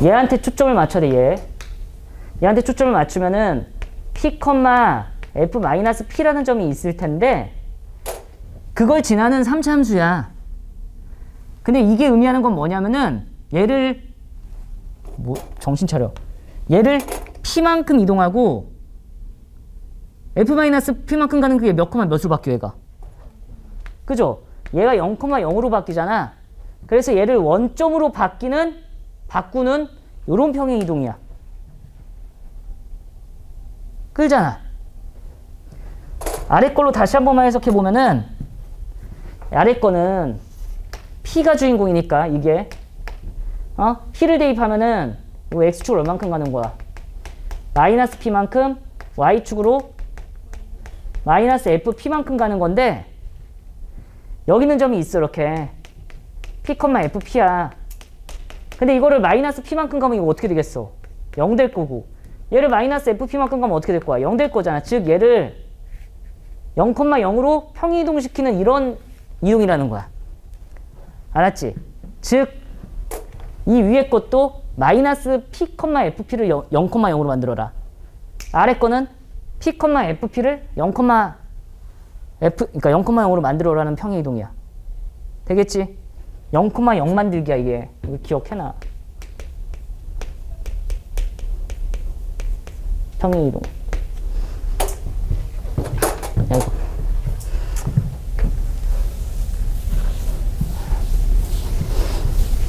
얘한테 초점을 맞춰야 돼 얘. 얘한테 초점을 맞추면은 p, f 마이너스 p라는 점이 있을 텐데 그걸 지나는 3차 함수야. 근데 이게 의미하는 건 뭐냐면은 얘를 뭐 정신 차려. 얘를 p만큼 이동하고 f-p만큼 가는 그게 몇 콤마 몇으로 바뀌어 얘가. 그죠? 얘가 0,0으로 바뀌잖아. 그래서 얘를 원점으로 바뀌는 바꾸는 요런 평행 이동이야. 끌잖아. 아래 걸로 다시 한 번만 해석해 보면은 아래 거는 P가 주인공이니까 이게 어? P를 대입하면은 이 x축을 얼만큼 가는 거야? 마이너스 p만큼 y축으로 마이너스 fp만큼 가는 건데 여기 있는 점이 있어 이렇게 p, fp야 근데 이거를 마이너스 p만큼 가면 이거 어떻게 되겠어 0 될 거고 얘를 마이너스 fp만큼 가면 어떻게 될 거야 0 될 거잖아 즉 얘를 0,0으로 평이동시키는 이런 이동이라는 거야 알았지? 즉 이 위에 것도 마이너스 p, fp를 0,0으로 만들어라 아래 거는 p, fp를 0, f 그러니까 0,0으로 만들어라는 평행 이동이야. 되겠지? 0,0 만들기야 이게. 기억해놔. 평행 이동.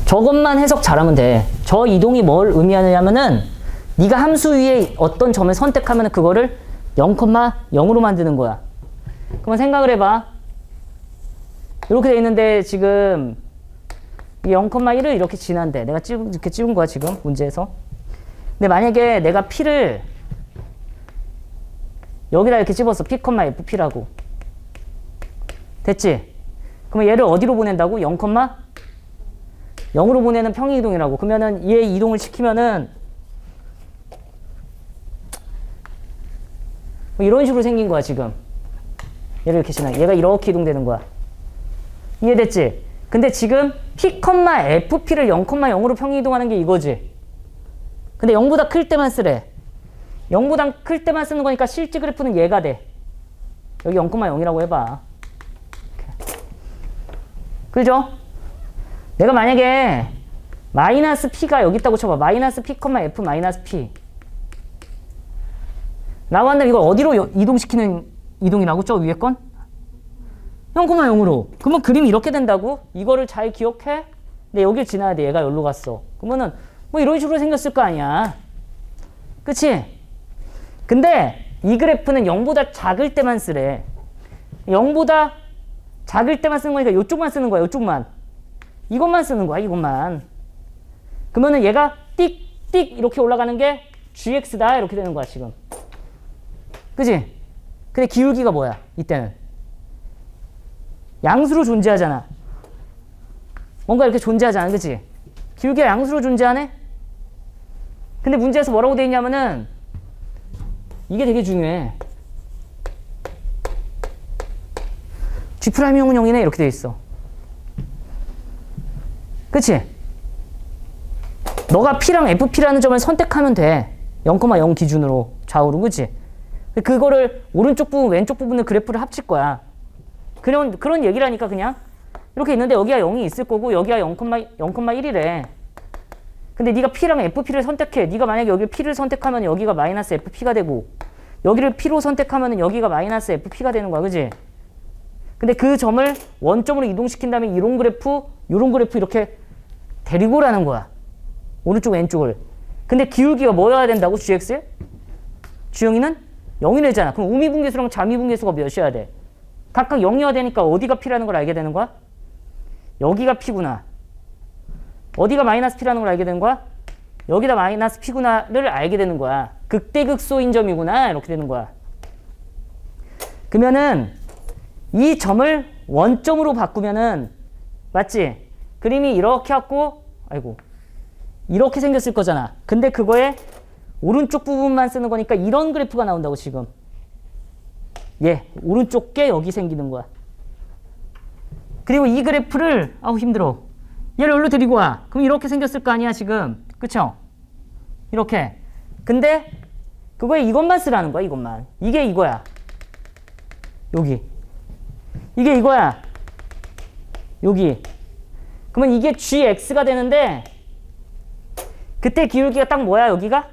저것만 해석 잘하면 돼. 저 이동이 뭘 의미하느냐면은 네가 함수 위에 어떤 점을 선택하면 그거를 0,0으로 만드는 거야. 그러면 생각을 해봐. 이렇게 돼 있는데 지금 0,1을 이렇게 지난데 내가 찍, 이렇게 찍은 거야 지금 문제에서. 근데 만약에 내가 P를 여기다 이렇게 집어서 P, FP라고. 됐지? 그러면 얘를 어디로 보낸다고? 0, 0으로 보내는 평행이동이라고. 그러면은 얘 이동을 시키면은 뭐 이런 식으로 생긴 거야 지금 얘를 이렇게 지나 얘가 이렇게 이동되는 거야 이해됐지? 근데 지금 p, fp를 0,0으로 평이동하는 게 이거지. 근데 0보다 클 때만 쓰래. 0보다 클 때만 쓰는 거니까 실제 그래프는 얘가 돼. 여기 0,0이라고 해봐. 그죠? 내가 만약에 마이너스 p가 여기 있다고 쳐봐. 마이너스 p, f 마이너스 p. 나왔는데 이걸 어디로 이동시키는 이동이라고 저 위에 건? 0,0으로. 그러면 그림이 이렇게 된다고? 이거를 잘 기억해? 근데 여길 지나야 돼. 얘가 여기로 갔어. 그러면은 뭐 이런 식으로 생겼을 거 아니야. 그치? 근데 이 그래프는 0보다 작을 때만 쓰래. 0보다 작을 때만 쓰는 거니까 이쪽만 쓰는 거야. 이쪽만. 이것만 쓰는 거야. 이것만. 그러면은 얘가 띡 띡 이렇게 올라가는 게 gx다. 이렇게 되는 거야. 지금. 그지? 근데 기울기가 뭐야? 이때는. 양수로 존재하잖아. 뭔가 이렇게 존재하잖아. 그지? 기울기가 양수로 존재하네? 근데 문제에서 뭐라고 돼 있냐면은 이게 되게 중요해. G'형은 0이네 이렇게 돼 있어. 그치? 너가 P랑 FP라는 점을 선택하면 돼. 0,0 기준으로 좌우로 그치? 그거를 오른쪽 부분, 왼쪽 부분을 그래프를 합칠 거야. 그런, 그런 얘기라니까 그냥. 이렇게 있는데 여기가 0이 있을 거고 여기가 0,1이래. 근데 네가 P랑 FP를 선택해. 네가 만약에 여기 P를 선택하면 여기가 마이너스 FP가 되고 여기를 P로 선택하면 여기가 마이너스 FP가 되는 거야. 그지? 근데 그 점을 원점으로 이동시킨 다음에 이런 그래프, 이런 그래프 이렇게 데리고 라는 거야. 오른쪽 왼쪽을. 근데 기울기가 뭐여야 된다고? GX? 주영이는 0이 되잖아. 그럼 우미분계수랑 자미분계수가 몇이어야 돼? 각각 0이어야 되니까 어디가 P라는 걸 알게 되는 거야? 여기가 P구나. 어디가 마이너스 P라는 걸 알게 되는 거야? 여기다 마이너스 P구나를 알게 되는 거야. 극대극소인 점이구나. 이렇게 되는 거야. 그러면은 이 점을 원점으로 바꾸면은 맞지? 그림이 이렇게 갖고 아이고 이렇게 생겼을 거잖아. 근데 그거에 오른쪽 부분만 쓰는 거니까 이런 그래프가 나온다고 지금. 예, 오른쪽 게 여기 생기는 거야. 그리고 이 그래프를 아우 힘들어. 얘를 여기로 데리고 와. 그럼 이렇게 생겼을 거 아니야 지금. 그쵸? 이렇게. 근데 그거에 이것만 쓰라는 거야 이것만. 이게 이거야. 여기. 이게 이거야. 여기. 그러면 이게 gx가 되는데 그때 기울기가 딱 뭐야 여기가?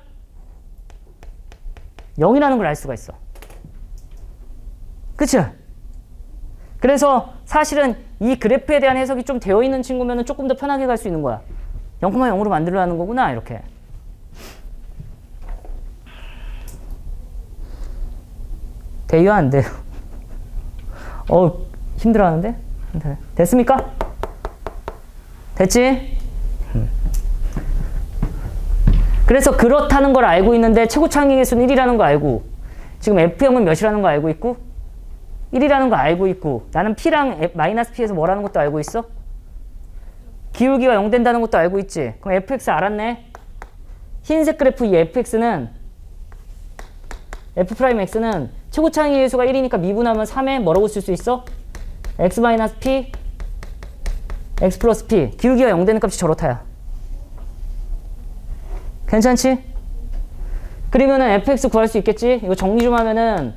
0이라는 걸 알 수가 있어. 그쵸? 그래서 사실은 이 그래프에 대한 해석이 좀 되어 있는 친구면 조금 더 편하게 갈 수 있는 거야. 0,0으로 만들어라는 거구나 이렇게. 돼요 안 돼요? *laughs* 어 힘들어하는데? 됐습니까? 됐지? 그래서 그렇다는 걸 알고 있는데 최고 창의 수는 1이라는 거 알고 지금 F형은 몇이라는 거 알고 있고 1이라는 거 알고 있고 나는 P랑 마이너스 P에서 뭐라는 것도 알고 있어? 기울기가 0 된다는 것도 알고 있지. 그럼 fx 알았네. 흰색 그래프 이 fx는 f'x는 최고 창의의 수가 1이니까 미분하면 3에 뭐라고 쓸 수 있어? x 마이너스 p x 플러스 p 기울기가 0 되는 값이 저렇다야. 괜찮지? 그러면은 fx 구할 수 있겠지? 이거 정리 좀 하면은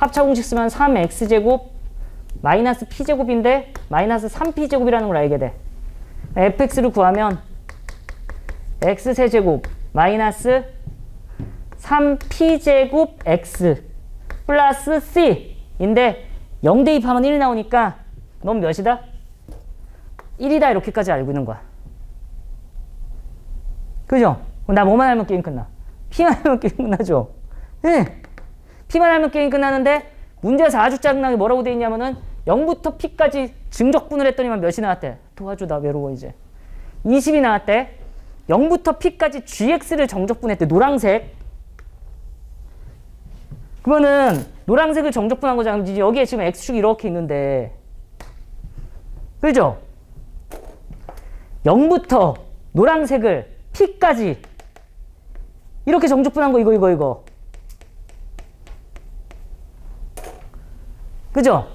합차 공식 쓰면 3x제곱 마이너스 p제곱인데 마이너스 3p제곱이라는 걸 알게 돼. fx를 구하면 x세제곱 마이너스 3p제곱 x 플러스 c인데 0 대입하면 1 나오니까 넌 몇이다? 1이다 이렇게까지 알고 있는 거야. 그죠? 나 뭐만 알면 게임 끝나. P만 알면 게임 끝나죠? 네. P만 알면 게임 끝나는데 문제에서 아주 짜증나게 뭐라고 돼 있냐면은 0부터 P까지 증적분을 했더니만 몇이 나왔대? 도와줘 나 외로워 이제. 20이 나왔대. 0부터 P까지 GX를 정적분했대. 노랑색. 그러면은 노란색을 정적분한 거잖아. 여기에 지금 X축이 이렇게 있는데 그죠? 0부터 노란색을 P까지 이렇게 정적분한 거 이거 이거 이거 그죠?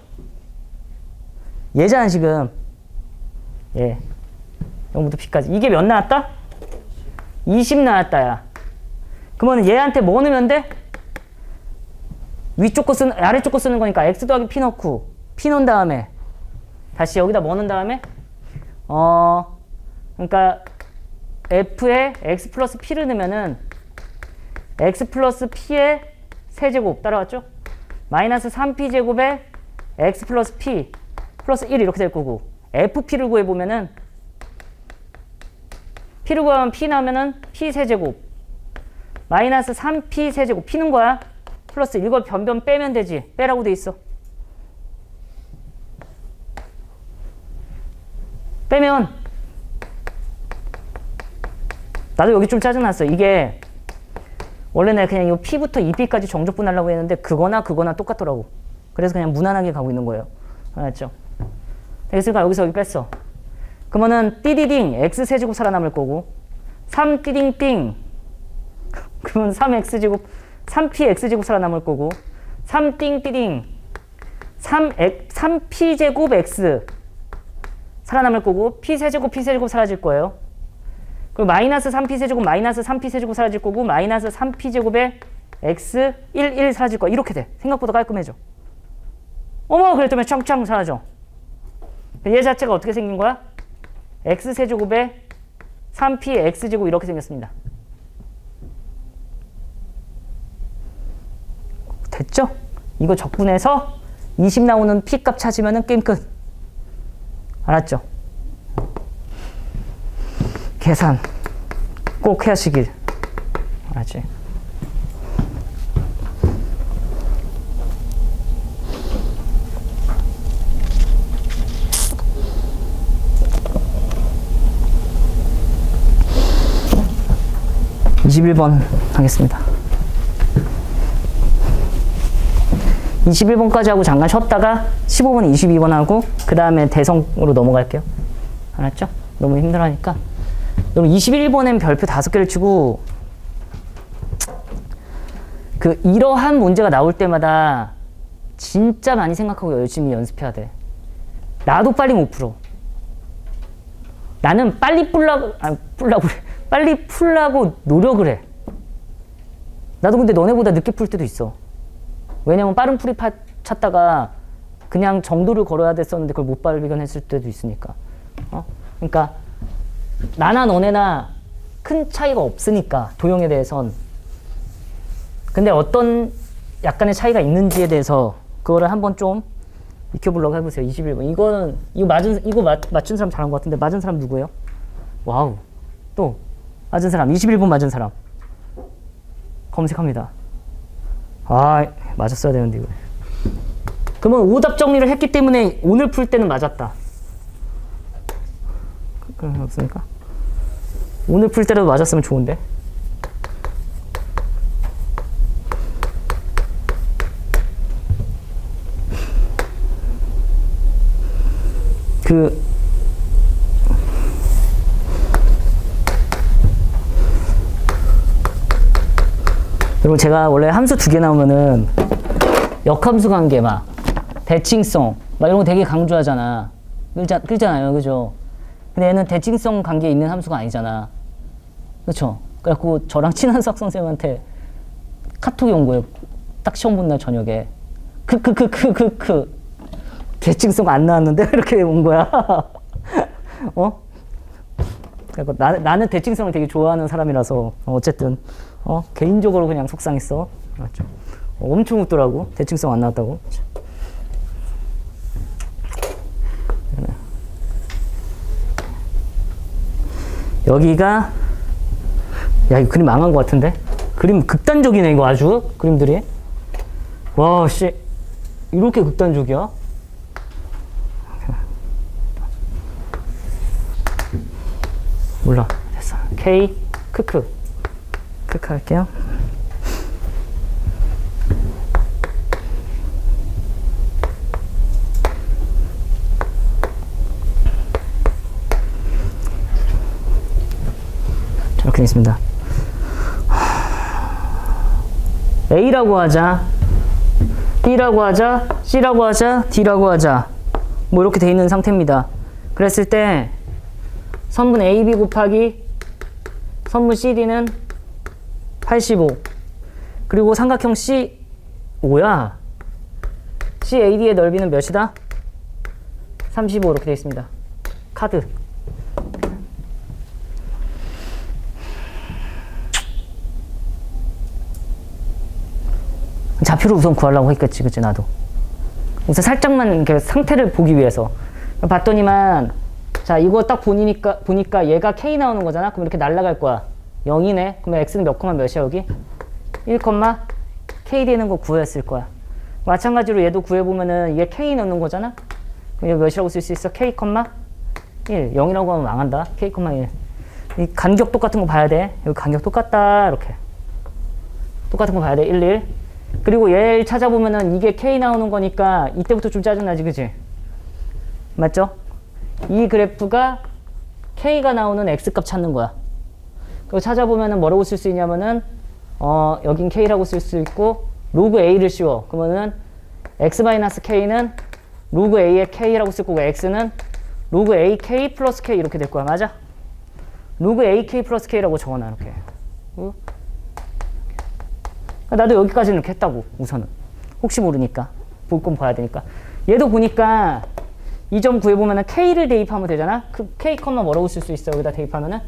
얘잖아 지금 예 0부터 P까지 이게 몇 나왔다? 20 나왔다 야 그러면 얘한테 뭐 넣으면 돼? 위쪽 거 쓰는 아래쪽 거 쓰는 거니까 x 더하기 p 넣고 p 넣은 다음에 다시 여기다 뭐 넣은 다음에 어 그러니까 f에 x 플러스 p를 넣으면은 x 플러스 p의 세제곱 따라왔죠? 마이너스 3p 제곱에 x 플러스 p 플러스 1 이렇게 될 거고 fp를 구해보면은 p를 구하면 p 나오면은 p 세제곱 마이너스 3p 세제곱 p는 거야 플러스 이걸 변변 빼면 되지. 빼라고 돼 있어. 빼면 나도 여기 좀 짜증났어. 이게 원래 내가 그냥 이 P부터 2P까지 정적분하려고 했는데 그거나 그거나 똑같더라고. 그래서 그냥 무난하게 가고 있는 거예요. 알았죠? 됐으니까 여기서 여기 뺐어. 그러면은 띠디딩 X세제곱 살아남을 거고 3띠딩띵 *laughs* 그러면 3X제곱 3px제곱 살아남을 거고 3띵띠딩 3 3p제곱 x 살아남을 거고 p세제곱 p세제곱 사라질 거예요. 그리고 마이너스 3p세제곱 마이너스 3p세제곱 사라질 거고 마이너스 3p제곱에 x 1, 1 사라질 거야. 이렇게 돼. 생각보다 깔끔해져. 어머 그랬더니 짱짱 사라져. 얘 자체가 어떻게 생긴 거야? x세제곱에 3p x제곱 이렇게 생겼습니다. 됐죠? 이거 적분해서 20 나오는 P값 찾으면 게임 끝. 알았죠? 계산 꼭 하시길. 알았지? (21번) 하겠습니다. 21번까지 하고 잠깐 쉬었다가 15번, 22번 하고 그 다음에 대성으로 넘어갈게요. 알았죠? 너무 힘들어하니까. 그럼 21번엔 별표 5개를 치고 그 이러한 문제가 나올 때마다 진짜 많이 생각하고 열심히 연습해야 돼. 나도 빨리 못 풀어. 나는 빨리 풀라고, 아, 풀라고 그래. *laughs* 빨리 풀라고 노력을 해. 나도 근데 너네보다 늦게 풀 때도 있어. 왜냐면 빠른 풀이 파, 찾다가 그냥 정도를 걸어야 됐었는데 그걸 못 발견했을 때도 있으니까. 어? 그러니까 나나 너네나 큰 차이가 없으니까 도형에 대해선. 근데 어떤 약간의 차이가 있는지에 대해서 그거를 한번 좀 익혀보려고 해보세요. 21번. 이거는 이거 맞은 이거 맞, 맞춘 사람 잘한 것 같은데 맞은 사람 누구예요? wow. 또 맞은 사람 21번 맞은 사람 검색합니다. 아 맞았어야 되는데 이거. 그러면 오답 정리를 했기 때문에 오늘 풀 때는 맞았다. 거 없습니까? 오늘 풀 때라도 맞았으면 좋은데. 그 여러분 제가 원래 함수 두 개 나오면은 역함수 관계 막 대칭성 막 이런 거 되게 강조하잖아. 그렇잖아요. 그죠? 근데 얘는 대칭성 관계에 있는 함수가 아니잖아. 그렇죠? 그래갖고 저랑 친한 수학 선생님한테 카톡이 온 거예요. 딱 시험 본 날 저녁에. 크크크크크크. 대칭성 안 나왔는데 *laughs* 이렇게 온 거야. *laughs* 어? 그리고 나, 나는 대칭성을 되게 좋아하는 사람이라서 어쨌든 어 개인적으로 그냥 속상했어. 맞죠? 어, 엄청 웃더라고. 대칭성 안 나왔다고. 여기가 야 이 그림 망한 것 같은데? 그림 극단적이네 이거 아주 그림들이. 와씨. 이렇게 극단적이야? 몰라. 됐어. K 크크. 크크 할게요 이렇게 있습니다. A라고 하자, B라고 하자, C라고 하자, D라고 하자. 뭐 이렇게 돼 있는 상태입니다. 그랬을 때 선분 AB 곱하기 선분 CD는 85. 그리고 삼각형 C 5야. CAD의 넓이는 몇이다? 35 이렇게 되어 있습니다. 카드. 좌표를 우선 구하려고 했겠지, 그치, 나도. 우선 살짝만 이렇게 상태를 보기 위해서. 봤더니만, 자, 이거 딱 보니까, 보니까 얘가 K 나오는 거잖아? 그럼 이렇게 날아갈 거야. 0이네? 그러면 X는 몇 콤마 몇이야, 여기? 1 콤마 K 되는 거 구했을 거야. 마찬가지로 얘도 구해보면은 이게 K 넣는 거잖아? 그럼 여기 몇이라고 쓸 수 있어? K 콤마 1. 0이라고 하면 망한다. K 콤마 1. 이 간격 똑같은 거 봐야 돼. 여기 간격 똑같다. 이렇게. 똑같은 거 봐야 돼. 1, 1. 그리고 얘를 찾아보면은 이게 K 나오는 거니까 이때부터 좀 짜증나지, 그지? 맞죠? 이 그래프가 K가 나오는 X값 찾는 거야. 그거 찾아보면은 뭐라고 쓸 수 있냐면은, 어, 여긴 K라고 쓸 수 있고, 로그 A를 씌워. 그러면은 X-K는 로그 A의 K라고 쓸 거고, X는 로그 AK 플러스 K 이렇게 될 거야. 맞아? 로그 AK 플러스 K라고 적어놔, 이렇게. 어? 나도 여기까지는 이렇게 했다고 우선은. 혹시 모르니까. 볼 건 봐야 되니까. 얘도 보니까 이 점 구해보면 은 K를 대입하면 되잖아? 그 K 컴마 뭐라고 쓸 수 있어 여기다 대입하면은.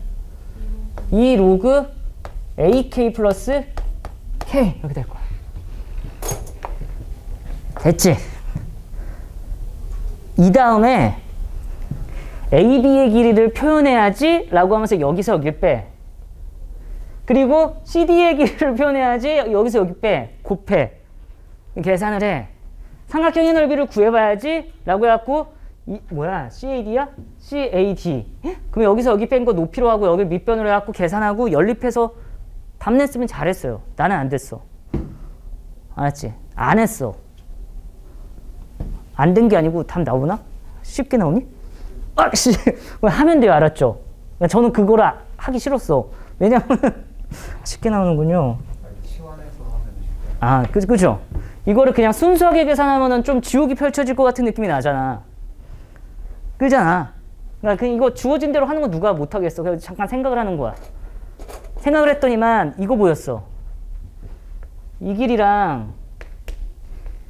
2 로그 AK 플러스 K. 이렇게 될 거야. 됐지? 이 다음에 AB의 길이를 표현해야지 라고 하면서 여기서 여길 빼 그리고 CD의 길이를 *laughs* 표현해야지 여기서 여기 빼, 곱해. 계산을 해. 삼각형의 넓이를 구해봐야지 라고 해갖고 이, 뭐야 CAD야? CAD 그럼 여기서 여기 뺀 거 높이로 하고 여기 밑변으로 해갖고 계산하고 연립해서 답 냈으면 잘했어요. 나는 안 됐어. 알았지? 안 했어. 안 된 게 아니고 답 나오나? 쉽게 나오니? 아, 씨. *laughs* 하면 돼요. 알았죠? 저는 그거를 하기 싫었어. 왜냐면 쉽게 나오는군요. 아, 그, 그죠? 이거를 그냥 순수하게 계산하면은 좀 지옥이 펼쳐질 것 같은 느낌이 나잖아. 그잖아. 그러니까 그 이거 주어진 대로 하는 거 누가 못하겠어. 그래서 잠깐 생각을 하는 거야. 생각을 했더니만 이거 보였어. 이 길이랑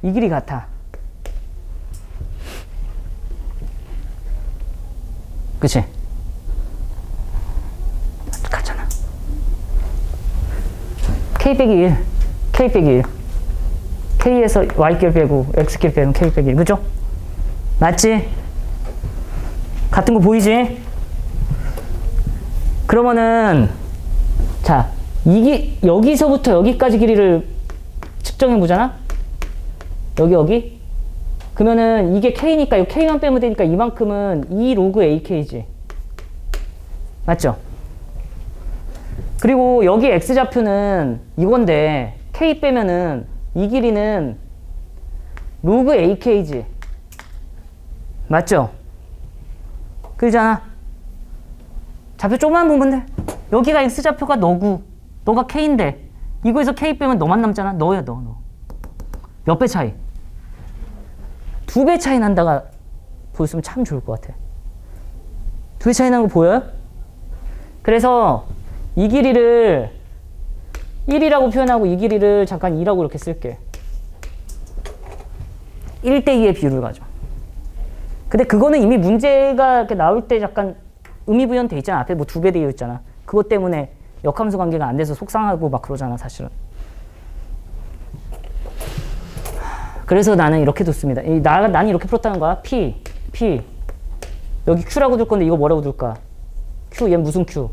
이 길이 같아. 그치? 같잖아. K 빼기 1, K 빼기 1. K에서 Y길 빼고 X길 빼면 K 빼기 1. 그죠? 맞지? 같은 거 보이지? 그러면은 자, 이게 여기서부터 여기까지 길이를 측정해 보잖아. 여기 여기. 그러면은 이게 K니까 이 K만 빼면 되니까 이만큼은 2 로그 AK지. 맞죠? 그리고 여기 x좌표는 이건데 k 빼면은 이 길이는 로그 ak지. 맞죠? 그러잖아. 좌표 조금만 보면 돼. 여기가 x좌표가 너고 너가 k인데 이거에서 k 빼면 너만 남잖아. 너야 너 너. 몇 배 차이? 두 배 차이 난다가 보였으면 참 좋을 것 같아. 두 배 차이 나는 거 보여요? 그래서 이 길이를 1이라고 표현하고 이 길이를 잠깐 2라고 이렇게 쓸게. 1대2의 비율을 가져. 근데 그거는 이미 문제가 이렇게 나올 때 약간 의미 부연 돼 있잖아. 앞에 뭐 두 배 되어 있잖아. 그것 때문에 역함수 관계가 안 돼서 속상하고 막 그러잖아, 사실은. 그래서 나는 이렇게 뒀습니다. 이, 나, 나는 이렇게 풀었다는 거야. P, P. 여기 Q라고 둘 건데 이거 뭐라고 둘까? Q, 얘 무슨 Q?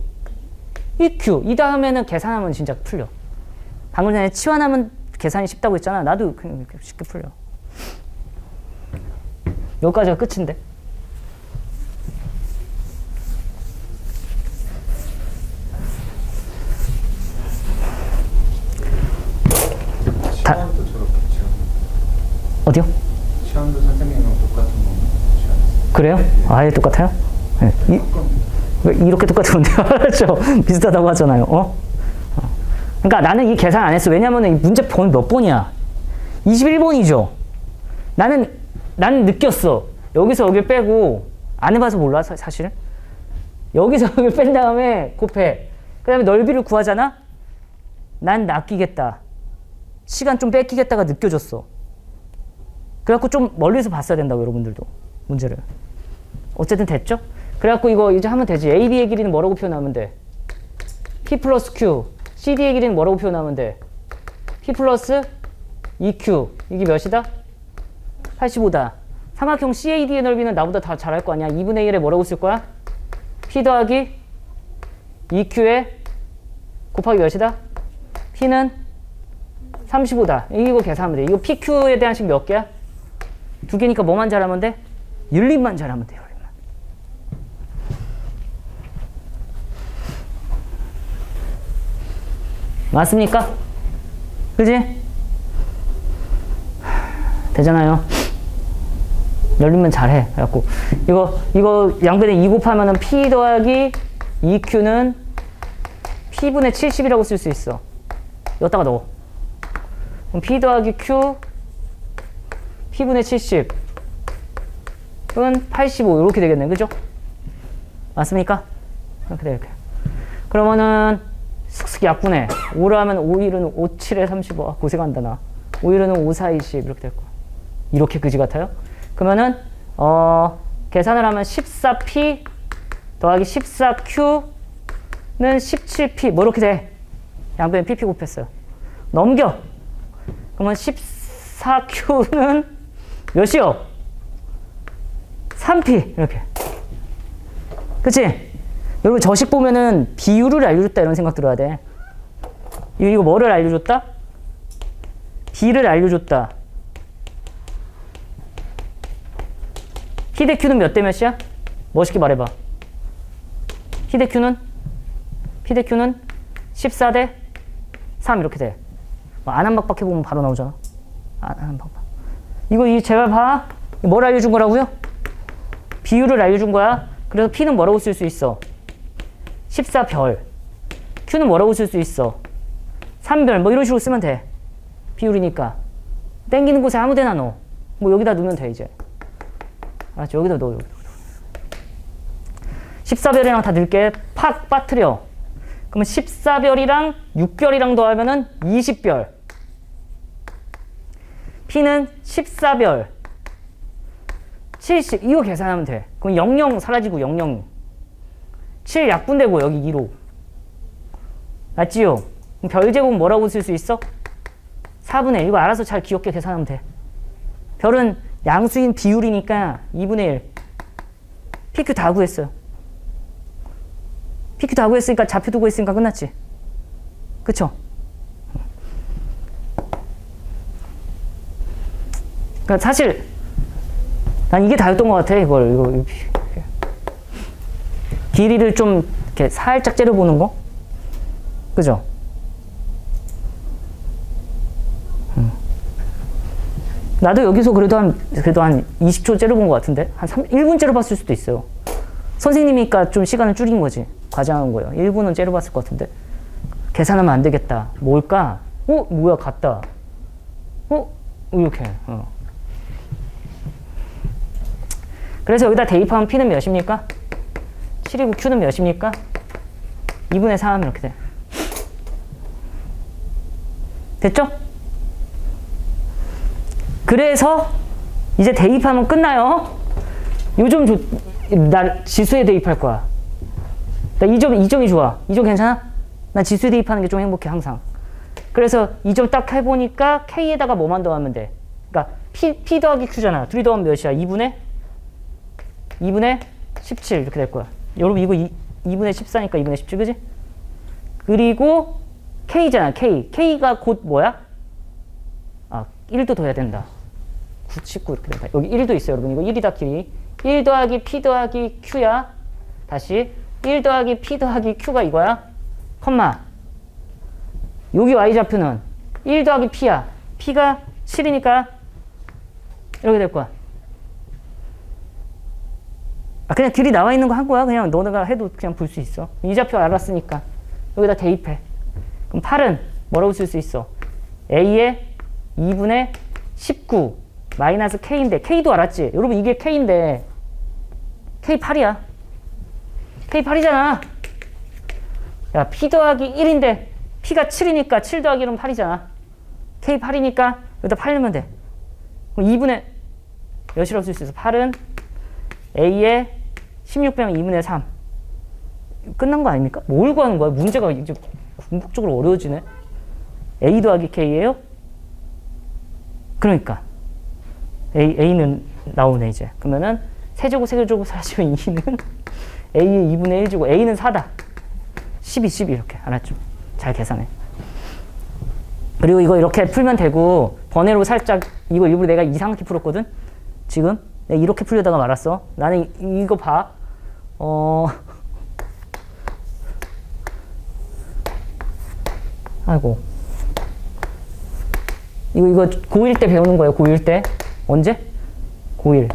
이 Q. 이 다음에는 계산하면 진짜 풀려. 방금 전에 치환하면 계산이 쉽다고 했잖아. 나도 그냥 쉽게 풀려. 여기까지가 끝인데. 지금 어디요? 시험도 선생님이랑 똑같은 거. 그래요? 아예 똑같아요? 네. 이, 왜 이렇게 똑같은데요? 그렇죠? *laughs* 비슷하다고 하잖아요. 어? 어. 그러니까 나는 이 계산 안 했어. 왜냐면 이 문제 번 몇 번이야? 21번이죠. 나는 나는 느꼈어. 여기서 여기를 빼고 안 해봐서 몰라 사, 사실. 여기서 여기를 뺀 다음에 곱해. 그 다음에 넓이를 구하잖아? 난 낚이겠다. 시간 좀 뺏기겠다가 느껴졌어. 그래갖고 좀 멀리서 봤어야 된다고 여러분들도 문제를. 어쨌든 됐죠? 그래갖고 이거 이제 하면 되지. AB의 길이는 뭐라고 표현하면 돼? P 플러스 Q. CD의 길이는 뭐라고 표현하면 돼? P 플러스 EQ. 이게 몇이다? 85다. 삼각형 CAD의 넓이는 나보다 다 잘할 거 아니야. 2분의 1에 뭐라고 쓸 거야? P 더하기 EQ에 곱하기 몇이다? P는 35다. 이거 계산하면 돼. 이거 PQ에 대한 식 몇 개야? 두 개니까 뭐만 잘하면 돼? 윤리만 잘하면 돼요. 윤리만. 맞습니까? 그지? 되잖아요. 열리면 잘해. 그래갖고 이거 이거 양변에 2 곱하면은 p 더하기 2q는 p분의 70이라고 쓸 수 있어. 여기다가 넣어. 그럼 p 더하기 q p분의 70은 85 이렇게 되겠네. 그죠? 맞습니까? 이렇게 돼 이렇게. 그러면은 슥슥 약분해. 5를 하면 5, 1은 5, 7에 35. 아, 고생한다 나. 5, 1은 5, 4, 20 이렇게 될 거야. 이렇게 그지 같아요? 그러면은 어, 계산을 하면 14p 더하기 14q는 17p 뭐 이렇게 돼. 양변에 pp 곱했어요. 넘겨. 그러면 14q는 몇이요? 3p 이렇게. 그치? 여러분 저식 보면은 비율을 알려줬다 이런 생각 들어야 돼. 이거, 뭐를 알려줬다? B를 알려줬다. Q는 몇 대 몇이야? 멋있게 말해봐. P 대 Q는? P 대 Q는 14대 3 이렇게 돼. 뭐 안한 박박 해보면 바로 나오잖아. 안한 박박. 이거 이 제발 봐. 뭘 알려준 거라고요? 비율을 알려준 거야. 그래서 P는 뭐라고 쓸 수 있어? 14별. Q는 뭐라고 쓸 수 있어? 3별. 뭐 이런 식으로 쓰면 돼. 비율이니까. 땡기는 곳에 아무 데나 넣어. 뭐 여기다 넣으면 돼, 이제. 알았지? 여기다 넣어, 여기다. 14별이랑 다 넣을게. 팍 빠뜨려. 그러면 14별이랑 6별이랑 더하면은 20별. P는 14별. 70. 이거 계산하면 돼. 그럼 00 사라지고 00. 7 약분되고 여기 2로. 맞지요? 별제곱 뭐라고 쓸 수 있어? 4분의 1. 이거 알아서 잘 귀엽게 계산하면 돼. 별은 양수인 비율이니까 2분의 1. PQ 다 구했어요. PQ 다 구했으니까 좌표 두고 있으니까 끝났지. 그쵸? 그러니까 사실 난 이게 다였던 것 같아 이걸 이거 길이를 좀 이렇게 살짝 째려보는 거 그죠? 음. 나도 여기서 그래도 한, 그래도 한 20초 째려본 것 같은데? 한 3, 1분 째려봤을 수도 있어요. 선생님이니까 좀 시간을 줄인 거지. 과장한 거예요. 1분은 째려봤을 것 같은데. 계산하면 안 되겠다. 뭘까? 어? 뭐야, 같다. 어? 이렇게. 어. 그래서 여기다 대입하면 P는 몇입니까? 7이고 Q는 몇입니까? 2분의 3 이렇게 돼. 됐죠? 그래서 이제 대입하면 끝나요. 요즘 조, 나 지수에 대입할 거야. 나 2점, 2점이 좋아. 2점 괜찮아? 나 지수에 대입하는 게 좀 행복해, 항상. 그래서 2점 딱 해보니까 K에다가 뭐만 더하면 돼. 그러니까 P, P 더하기 Q잖아. 둘이 더하면 몇이야? 2분의? 2분의 17 이렇게 될 거야. 여러분 이거 2, 2분의 14니까 2분의 17 그지? 그리고 K잖아 K. K가 곧 뭐야? 아 1도 더 해야 된다. 9, 19 이렇게 된다. 여기 1도 있어요 여러분. 이거 1이다 길이. 1 더하기 P 더하기 Q야. 다시 1 더하기 P 더하기 Q가 이거야. 컴마. 여기 Y좌표는 1 더하기 P야. P가 7이니까 이렇게 될 거야. 아, 그냥 들이 나와 있는 거 한 거야. 그냥 너네가 해도 그냥 볼 수 있어. 이 좌표 알았으니까. 여기다 대입해. 그럼 8은 뭐라고 쓸 수 있어? A의 2분의 19 마이너스 K인데 K도 알았지? 여러분 이게 K인데 K 8이야. K 8이잖아. 야, P 더하기 1인데 P가 7이니까 7 더하기 1은 8이잖아. K 8이니까 여기다 8 넣으면 돼. 그럼 2분의 몇이라고 쓸 수 있어? 8은 A의 16배면 2분의 3. 끝난 거 아닙니까? 뭘 구하는 거야? 문제가 이제 궁극적으로 어려워지네. A 더하기 K예요? 그러니까 A, A는 나오네 이제. 그러면은 세제곱 세제곱 사시면 2는 *laughs* A의 2분의 1제곱 A는 4다. 12, 12 이렇게 알았죠? 잘 계산해. 그리고 이거 이렇게 풀면 되고 번외로 살짝 이거 일부러 내가 이상하게 풀었거든? 지금 내가 이렇게 풀려다가 말았어. 나는 이- 이거 봐. 어. 아이고. 이거, 이거 고1 때 배우는 거예요, 고1 때. 언제? 고1.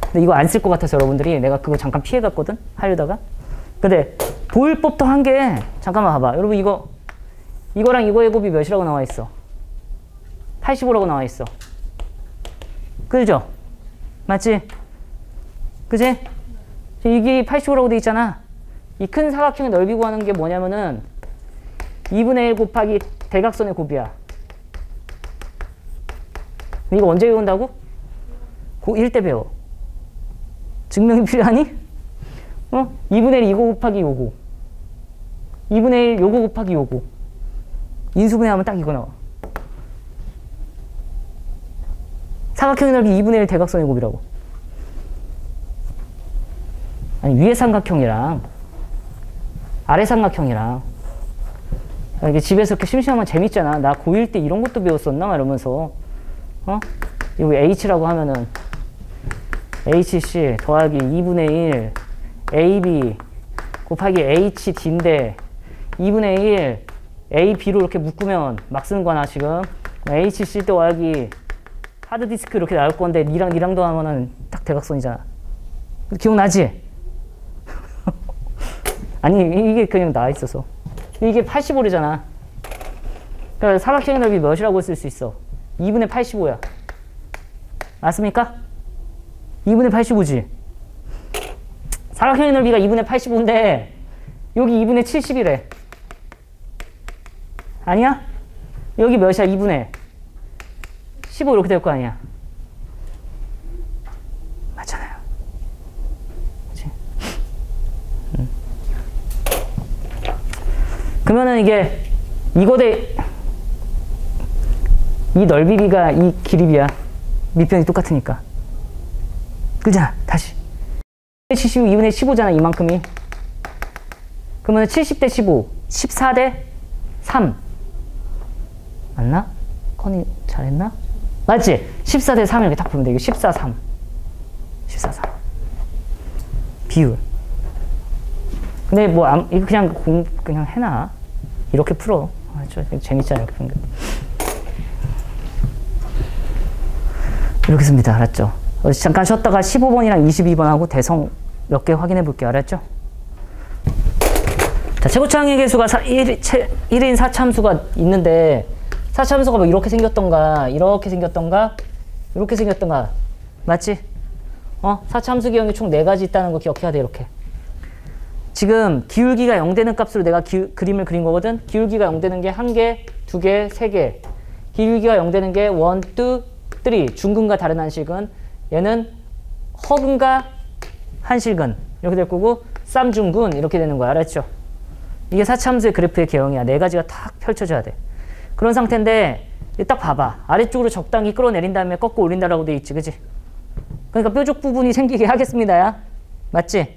근데 이거 안 쓸 것 같아서 여러분들이 내가 그거 잠깐 피해갔거든? 하려다가. 근데 보일 법도 한 게, 잠깐만 봐봐. 여러분 이거, 이거랑 이거의 곱이 몇이라고 나와 있어? 85라고 나와 있어. 그죠? 맞지? 그지? 이게 85라고 돼 있잖아. 이 큰 사각형의 넓이 구하는 게 뭐냐면은 2분의 1 곱하기 대각선의 곱이야. 이거 언제 배운다고? 고1 때 배워. 증명이 필요하니? 어? 2분의 1 이거 곱하기 요거. 2분의 1 요거 곱하기 요거. 인수분해하면 딱 이거 나와. 사각형의 넓이 2분의 1 대각선의 곱이라고. 아니 위에 삼각형이랑 아래 삼각형이랑 아, 이게 집에서 이렇게 심심하면 재밌잖아. 나 고1 때 이런 것도 배웠었나? 막 이러면서 어? 이거 H라고 하면은 HC 더하기 2분의 1 AB 곱하기 HD인데 2분의 1 AB로 이렇게 묶으면 막 쓰는 거나 지금 HC 더하기 하드디스크 이렇게 나올 건데 니랑 니랑 더하면은 딱 대각선이잖아. 기억나지? *laughs* 아니 이게 그냥 나와 있어서 이게 85래잖아. 그러니까 사각형의 넓이 몇이라고 쓸 수 있어? 2분의 85야. 맞습니까? 2분의 85지. 사각형의 넓이가 2분의 85인데 여기 2분의 70이래. 아니야? 여기 몇이야? 2분의 15 이렇게 될 거 아니야. 맞잖아요. 그치? 음. 그러면은 이게 이거 대이 넓이비가 이 길이비야. 밑변이 똑같으니까. 그잖아. 다시. 75, 2분의 15잖아. 이만큼이. 그러면 70대 15. 14대 3. 맞나? 컨이 잘했나? 맞지? 14대 3 이렇게 딱 보면 돼. 이거 14, 3. 14, 3. 비율. 근데 뭐, 암, 이거 그냥 공, 그냥 해놔. 이렇게 풀어. 아, 저 재밌잖아요. 이렇게 푸는 게. 이렇게 씁니다. 알았죠? 어, 잠깐 쉬었다가 15번이랑 22번 하고 대성 몇 개 확인해 볼게요. 알았죠? 자, 최고창의 개수가 1, 1인 4참수가 있는데 4참수가 뭐 이렇게 생겼던가 이렇게 생겼던가 이렇게 생겼던가. 맞지? 어? 4참수 기형이 총 4가지 있다는 거 기억해야 돼 이렇게. 지금 기울기가 0 되는 값으로 내가 기, 그림을 그린 거거든? 기울기가 0 되는 게 1개, 2개, 3개. 기울기가 0 되는 게 1, 2, 3 중근과 다른 한실근 얘는 허근과 한실근 이렇게 될 거고 쌈중근 이렇게 되는 거야. 알았죠? 이게 4참수의 그래프의 개형이야. 네 가지가 탁 펼쳐져야 돼 그런 상태인데 딱 봐봐. 아래쪽으로 적당히 끌어내린 다음에 꺾고 올린다라고 돼 있지. 그지? 그러니까 뾰족 부분이 *laughs* 생기게 하겠습니다. 맞지?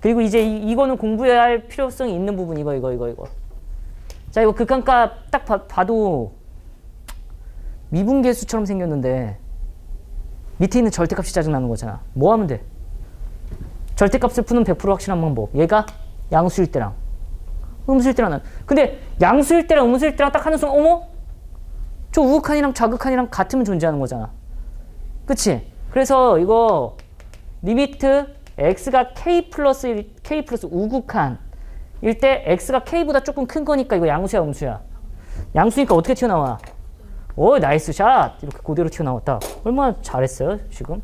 그리고 이제 이, 거는 공부해야 할 필요성이 있는 부분. 이거 이거 이거 이거. 자 이거 극한값 딱 봐, 봐도 미분계수처럼 생겼는데 밑에 있는 절대값이 짜증나는 거잖아. 뭐 하면 돼? 절대값을 푸는 100% 확실한 방법. 얘가 양수일 때랑 음수일 때랑 근데 양수일 때랑 음수일 때랑 딱 하는 순간 어머? 저 우극한이랑 좌극한이랑 같으면 존재하는 거잖아 그치? 그래서 이거 limit x가 k 플러스 1, k 플러스 우극한 일 때 x가 k보다 조금 큰 거니까 이거 양수야 음수야 양수니까 어떻게 튀어나와? 오 nice shot 이렇게 그대로 튀어나왔다 얼마나 잘했어요 지금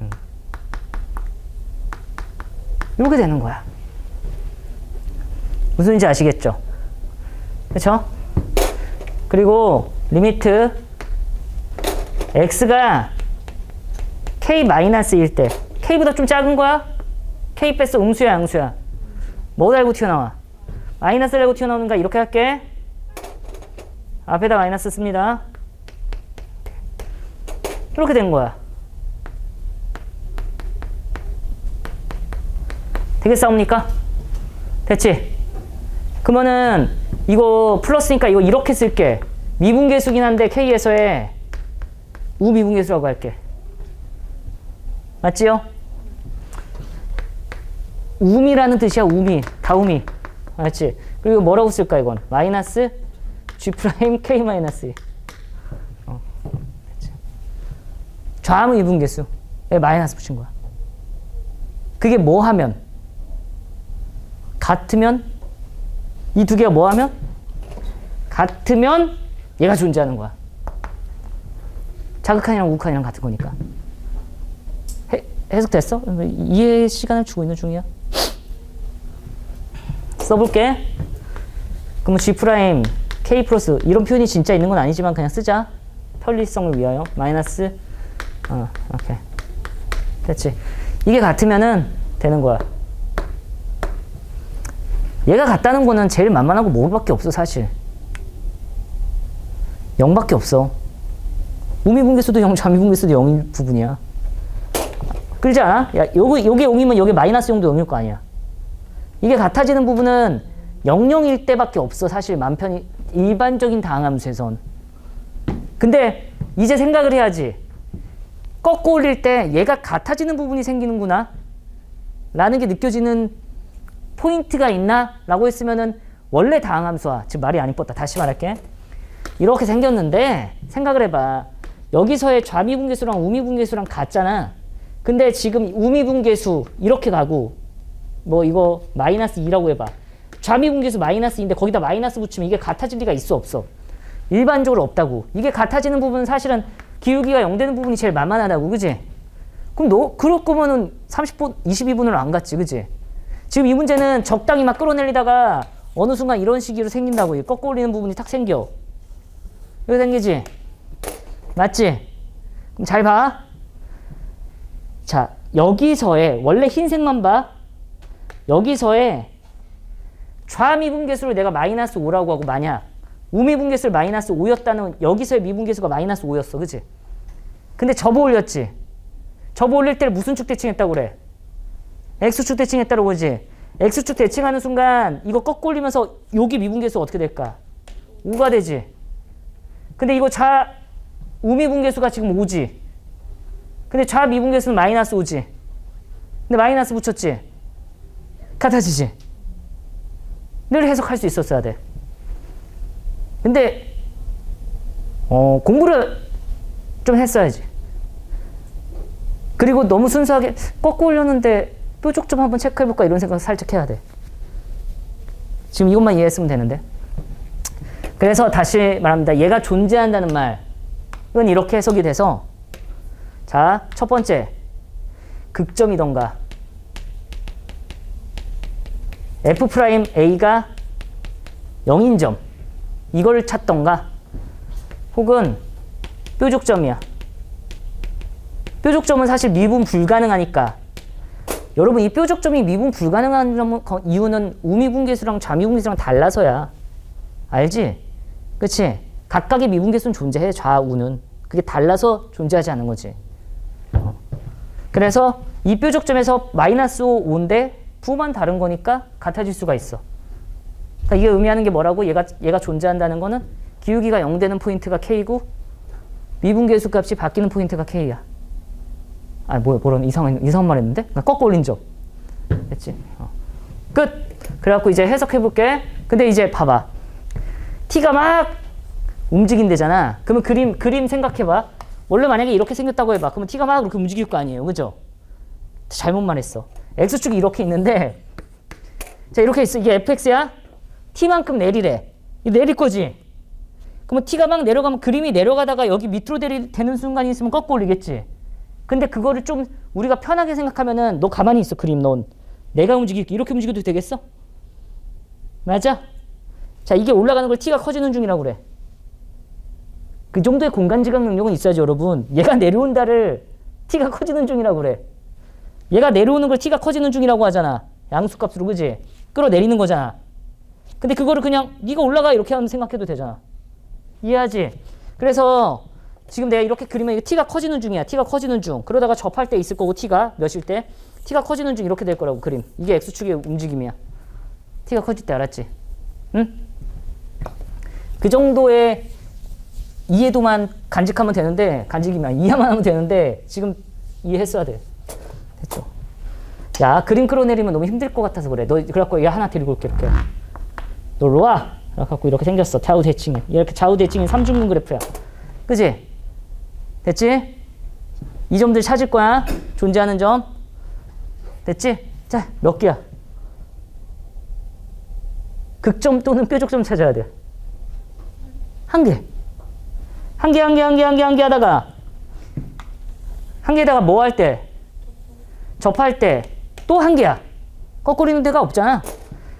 음. 이렇게 되는 거야 무슨 인지 아시겠죠? 그렇죠? 그리고 limit x가 k-1일 때 k보다 좀 작은 거야? k 뺐어 음수야 양수야? 뭐 달고 튀어나와? 마이너스 달고 튀어나오는가 이렇게 할게 앞에다 마이너스 씁니다 이렇게 된 거야 되겠사옵니까? 됐지? 그러면은 이거 플러스니까 이거 이렇게 쓸게. 미분계수긴 한데 K에서의 우미분계수라고 할게. 맞지요? 우미라는 뜻이야 우미. 다우미. 맞지? 그리고 뭐라고 쓸까 이건? 마이너스 G prime K 마이너스 어, 좌우 이분계수. 마이너스 붙인 거야? 그게 뭐 하면? 같으면 이 두 개가 뭐 하면 같으면 얘가 존재하는 거야 자극한이랑 우극한이랑 같은 거니까 해석됐어? 이해 시간을 주고 있는 중이야. 써볼게. 그러면 G K 플러스 이런 표현이 진짜 있는 건 아니지만 그냥 쓰자. 편리성을 위하여 마이너스 어 오케이 됐지. 이게 같으면은 되는 거야. 얘가 같다는 거는 제일 만만하고 뭐밖에 없어 사실. 0밖에 없어. 우미분계수도 0, 좌미분계수도 0일 부분이야. 그러지 않아? 야, 요거, 요게 0이면 요게 마이너스 0도 0일 거 아니야. 이게 같아지는 부분은 00일 때밖에 없어. 사실 만편이 일반적인 다항함수에선. 근데 이제 생각을 해야지. 꺾고 올릴 때 얘가 같아지는 부분이 생기는구나. 라는 게 느껴지는 포인트가 있나? 라고 했으면은 원래 다항 함수와 지금 말이 안 이뻤다. 다시 말할게. 이렇게 생겼는데 생각을 해봐. 여기서의 좌미분계수랑 우미분계수랑 같잖아. 근데 지금 우미분계수 이렇게 가고 뭐 이거 마이너스 2라고 해봐. 좌미분계수 마이너스 2인데 거기다 마이너스 붙이면 이게 같아질 리가 있어 없어? 일반적으로 없다고. 이게 같아지는 부분은 사실은 기울기가 0 되는 부분이 제일 만만하다고 그지? 그럼 너 그럴 거면은 30분 22분으로 안 갔지 그지? 지금 이 문제는 적당히 막 끌어내리다가 어느 순간 이런 식으로 생긴다고 꺾어 올리는 부분이 탁 생겨. 이거 생기지? 맞지? 그럼 잘 봐. 자, 여기서의 원래 흰색만 봐. 여기서의 좌미분계수를 내가 마이너스 5라고 하고 만약 우미분계수를 마이너스 5였다는 여기서의 미분계수가 마이너스 5였어. 그치? 근데 접어 올렸지? 접어 올릴 때를 무슨 축 대칭했다고 그래? X축 대칭했다고 그러지? X축 대칭하는 순간 이거 꺾고 올리면서 여기 미분계수 어떻게 될까? 5가 되지? 근데 이거 좌 우미분계수가 지금 5지? 근데 좌 미분계수는 마이너스 5지. 근데 마이너스 붙였지. 같아지지. 늘 해석할 수 있었어야 돼. 근데 어, 공부를 좀 했어야지. 그리고 너무 순수하게 꺾고 올렸는데 뾰족 좀 한번 체크해볼까 이런 생각 살짝 해야 돼. 지금 이것만 이해했으면 되는데. 그래서 다시 말합니다. 얘가 존재한다는 말은 이렇게 해석이 돼서 자, 첫 번째 극점이던가 F'A가 0인 점 이걸 찾던가 혹은 뾰족점이야. 뾰족점은 사실 미분 불가능하니까 여러분 이 뾰족 점이 미분 불가능한 이유는 우미분계수랑 좌미분계수랑 달라서야. 알지? 그치? 각각의 미분계수는 존재해 좌우는. 그게 달라서 존재하지 않는 거지. 그래서 이 뾰족점에서 마이너스 5, 5인데 부호만 다른 거니까 같아질 수가 있어. 그러니까 이게 의미하는 게 뭐라고? 얘가, 얘가 존재한다는 거는 기울기가 0 되는 포인트가 K고 미분계수 값이 바뀌는 포인트가 K야. 아, 뭐야, 뭐런 이상한, 이상한 말 했는데? 그러니까 꺾어 올린 점. 됐지? 어. 끝! 그래갖고 이제 해석해 볼게. 근데 이제 봐봐. T가 막 움직인대잖아. 그러면 그림, 그림 생각해 봐. 원래 만약에 이렇게 생겼다고 해봐. 그러면 T가 막 이렇게 움직일 거 아니에요. 그죠? 잘못 말했어. X축이 이렇게 있는데, 자, 이렇게 있어. 이게 fx야? T만큼 내리래. 이 내릴 거지? 그러면 T가 막 내려가면 그림이 내려가다가 여기 밑으로 내리, 되는 순간이 있으면 꺾어 올리겠지? 근데 그거를 좀 우리가 편하게 생각하면은 너 가만히 있어 그림 넌 내가 움직일게 이렇게 움직여도 되겠어? 맞아? 자 이게 올라가는 걸 t가 커지는 중이라고 그래 그 정도의 공간 지각 능력은 있어야지 여러분 얘가 내려온다를 t가 커지는 중이라고 그래 얘가 내려오는 걸 t가 커지는 중이라고 하잖아 양수값으로 그지? 끌어내리는 거잖아 근데 그거를 그냥 네가 올라가 이렇게 하면 생각해도 되잖아 이해하지? 그래서 지금 내가 이렇게 그리면 t가 커지는 중이야. t가 커지는 중. 그러다가 접할 때 있을 거고 t가 몇일 때 t가 커지는 중 이렇게 될 거라고 그림. 이게 x축의 움직임이야. t가 커질 때 알았지? 응? 그 정도의 이해도만 간직하면 되는데 간직이면 이해만 하면 되는데 지금 이해했어야 돼. 됐죠? 야 그림 끌어내리면 너무 힘들 것 같아서 그래. 너 그래갖고 얘 하나 데리고 올게 이렇게. 놀러 와. 그래갖고 이렇게 생겼어. 좌우 대칭이. 이렇게 좌우 대칭이 삼중근 그래프야. 그지? 됐지? 이 점들 찾을 거야. 존재하는 점. 됐지? 자, 몇 개야? 극점 또는 뾰족점 찾아야 돼. 한 개. 한 개, 한 개, 한 개, 한 개, 한 개 하다가 한 개에다가 뭐 할 때? 접할 때 또 한 개야. 거꾸리는 데가 없잖아.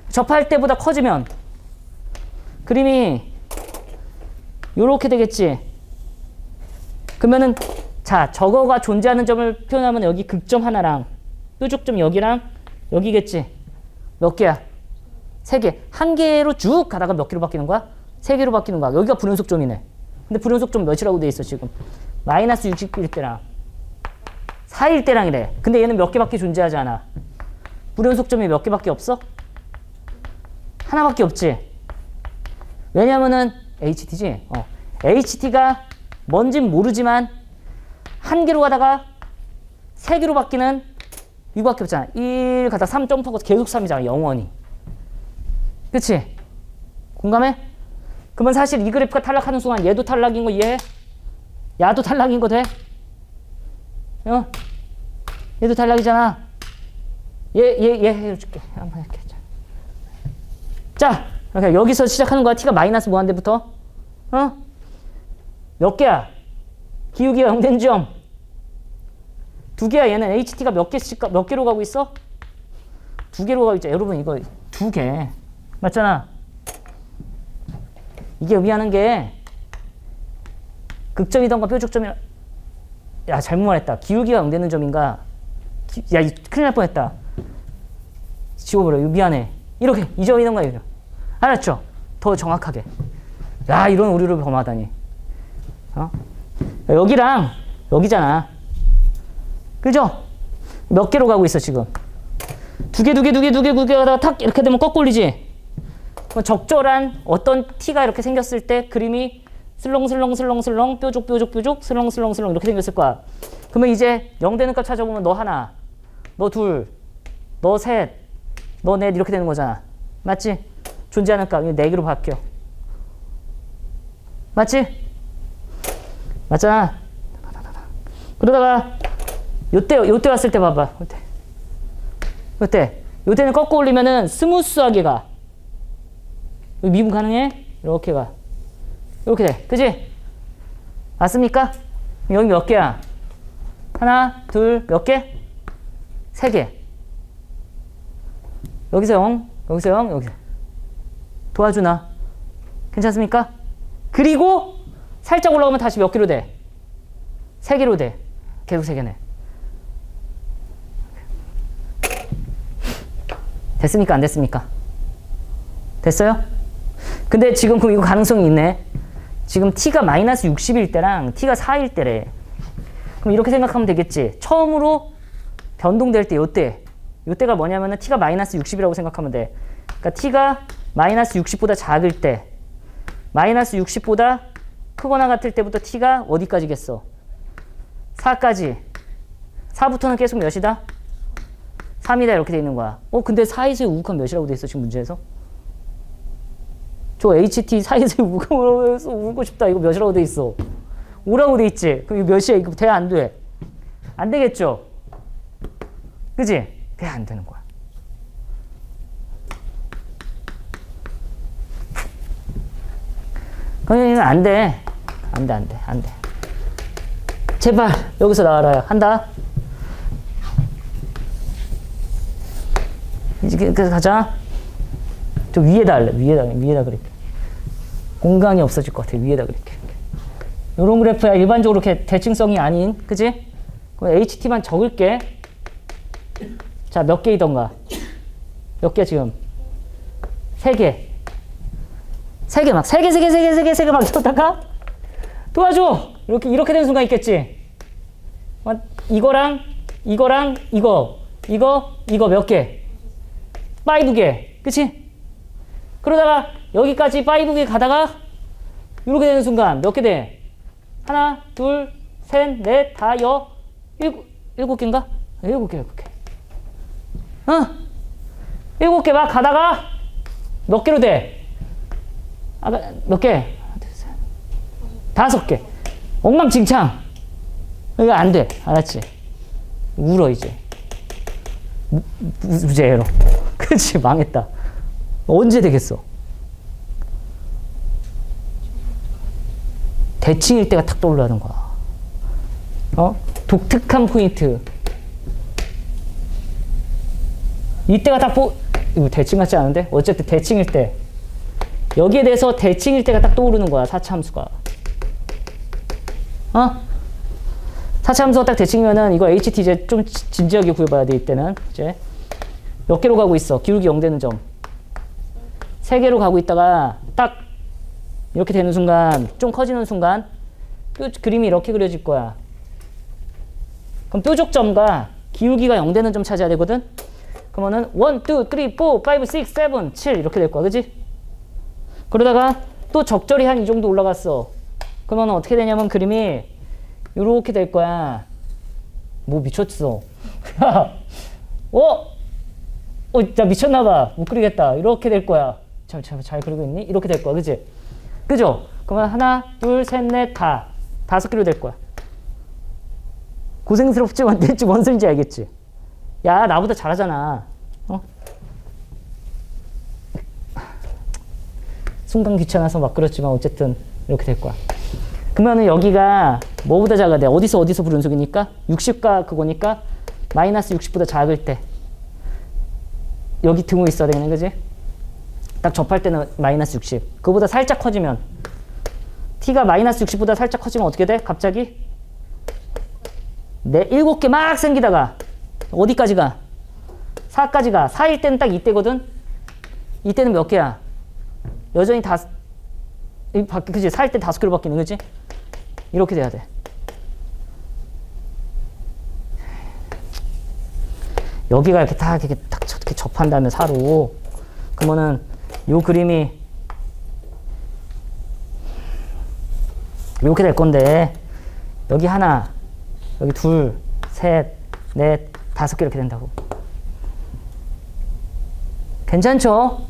접할 때보다 커지면 그림이 요렇게 되겠지. 그러면은 자 저거가 존재하는 점을 표현하면 여기 극점 하나랑 뾰족점 여기랑 여기겠지. 몇 개야? 세 개. 한 개로 쭉 가다가 몇 개로 바뀌는 거야? 세 개로 바뀌는 거야. 여기가 불연속점이네. 근데 불연속점 몇이라고 돼 있어 지금? 마이너스 60일 때랑 4일 때랑이래. 근데 얘는 몇 개밖에 존재하지 않아. 불연속점이 몇 개밖에 없어? 하나밖에 없지. 왜냐면은 HT지. 어. HT가 뭔진 모르지만 한 개로 가다가 세 개로 바뀌는 이거밖에 없잖아. 1 가다 3 점프하고 계속 3이잖아. 영원히. 그치? 공감해? 그러면 사실 이 그래프가 탈락하는 순간 얘도 탈락인 거 이해해? 야도 탈락인 거 돼? 어? 얘도 탈락이잖아. 얘, 얘, 얘 해줄게. 한번 이렇게. 자, 여기서 시작하는 거야. t가 마이너스 무한대부터. 어? 몇 개야? 기울기가 0된 점. 두 개야. 얘는 HT가 몇 개씩, 몇 개로 가고 있어? 두 개로 가고 있죠. 여러분, 이거 두 개. 맞잖아. 이게 의미하는 게 극점이던가 뾰족점이 야, 잘못 말했다. 기울기가 0 되는 점인가? 기, 야, 큰일 날 뻔했다. 지워버려. 미안해. 이렇게 이 점이던가 이거. 알았죠? 더 정확하게. 야, 이런 오류를 범하다니. 어? 여기랑 여기잖아. 그죠? 몇 개로 가고 있어 지금? 두 개, 두 개, 두 개, 두 개, 두 개 하다가 탁 이렇게 되면 거꾸로 올리지? 적절한 어떤 티가 이렇게 생겼을 때 그림이 슬렁슬렁슬렁슬렁 뾰족 뾰족 뾰족 슬렁슬렁슬렁 이렇게 생겼을 거야. 그러면 이제 0 되는 값 찾아보면 너 하나, 너 둘, 너 셋, 너 넷 이렇게 되는 거잖아. 맞지? 존재하는 값. 이거 4개로 바뀌어. 맞지? 맞잖아. 그러다가 요때 요때 왔을 때 봐봐. 요때. 요때. 요때는 꺾어 올리면은 smooth하게 가. 미분 가능해? 이렇게 가. 이렇게 돼. 그지? 맞습니까? 여기 몇 개야? 하나, 둘, 몇 개? 세 개. 여기서 0, 여기서 0, 여기서. 도와주나? 괜찮습니까? 그리고 살짝 올라오면 다시 몇 개로 돼? 세 개로 돼. 계속 세 개네. 됐습니까? 안 됐습니까? 됐어요? 근데 지금 그럼 이거 가능성이 있네. 지금 t가 마이너스 60일 때랑 t가 4일 때래. 그럼 이렇게 생각하면 되겠지. 처음으로 변동될 때 요때. 요때가 뭐냐면은 t가 마이너스 60이라고 생각하면 돼. 그러니까 t가 마이너스 60보다 작을 때 마이너스 60보다 크거나 같을 때부터 t가 어디까지겠어? 4까지. 4부터는 계속 몇이다? 3이다 이렇게 돼 있는 거야. 어 근데 4에서의 우극한 몇이라고 돼 있어 지금 문제에서? 저 HT 4에서의 우극으로 해서 울고 싶다 이거 몇이라고 돼 있어? 5라고 돼 있지? 그럼 이거 몇이야? 이거 돼? 안 돼? 안 되겠죠? 그지? 돼? 안 되는 거야. 그러면 안 돼. 안 돼, 안 돼, 안 돼. 제발, 여기서 나와라요. 한다. 이제 그 가자. 저 위에다 할래. 위에다, 위에다 그릴게. 공간이 없어질 것 같아. 위에다 그릴게. 요런 그래프야 일반적으로 이렇게 대칭성이 아닌, 그지? 그럼 HT만 적을게. 자, 몇 개이던가? 몇 개 지금? 세 개. 세 개 막, 세 개, 세 개, 세 개, 세 개, 세 개막 쳤다가 도와줘! 이렇게, 이렇게 되는 순간 있겠지? 어, 이거랑, 이거랑, 이거, 이거, 이거 몇 개? five 개. 그치? 그러다가 여기까지 five 개 가다가 이렇게 되는 순간 몇 개 돼? 하나, 둘, 셋, 넷, 다, 여, 일곱, 일곱 개인가? 일곱 개, 일곱 개. 어? 일곱 개 막 가다가 몇 개로 돼? 아까 몇 개? 다섯 개. 엉망진창. 이거 안 돼. 알았지? 울어 이제. 무, 에러. *laughs* 그치 망했다. 언제 되겠어? 대칭일 때가 탁 떠올라는 거야. 어? 독특한 포인트. 이때가 딱 보, 이거 대칭 같지 않은데? 어쨌든 대칭일 때. 여기에 대해서 대칭일 때가 딱 떠오르는 거야, 사차함수가. 어? 사차 함수가 딱 대칭이면은 이거 HT 이제 좀 진지하게 구해봐야 돼, 이때는. 이제. 몇 개로 가고 있어? 기울기 0 되는 점. 세 개로 가고 있다가 딱 이렇게 되는 순간, 좀 커지는 순간, 뾰, 그림이 이렇게 그려질 거야. 그럼 뾰족점과 기울기가 0 되는 점 찾아야 되거든? 그러면은 1, 2, 3, 4, 5, 6, 7, 7 이렇게 될 거야. 그지? 그러다가 또 적절히 한 이 정도 올라갔어. 그러면 어떻게 되냐면 그림이 이렇게 될 거야. 뭐 미쳤어. *laughs* 어? 어, 나 미쳤나봐. 못 그리겠다. 이렇게 될 거야. 잘, 잘, 잘 그리고 있니? 이렇게 될 거야. 그지? 그죠? 그러면 하나, 둘, 셋, 넷, 다. 다섯 개로 될 거야. 고생스럽지만 대체 뭔 소리인지 알겠지? 야, 나보다 잘하잖아. 어? 순간 귀찮아서 막 그렇지만 어쨌든 이렇게 될 거야. 그러면은 여기가 뭐보다 작아야 돼? 어디서 어디서 불운속이니까? 60과 그거니까 마이너스 60보다 작을 때 여기 등호 있어야 되는 거지? 딱 접할 때는 마이너스 60. 그보다 살짝 커지면 t가 마이너스 60보다 살짝 커지면 어떻게 돼? 갑자기 네, 일곱 개 막 생기다가 어디까지 가? 4까지 가. 4일 때는 딱 이때거든? 이때는 몇 개야? 여전히 다, 그지? 4일 때 다섯 개로 바뀌는 거지? 이렇게 돼야 돼. 여기가 이렇게 딱 이렇게 딱 이렇게 접한 다음에 4로 그러면은 요 그림이 이렇게 될 건데 여기 하나 여기 둘, 셋, 넷, 다섯 개 이렇게 된다고. 괜찮죠?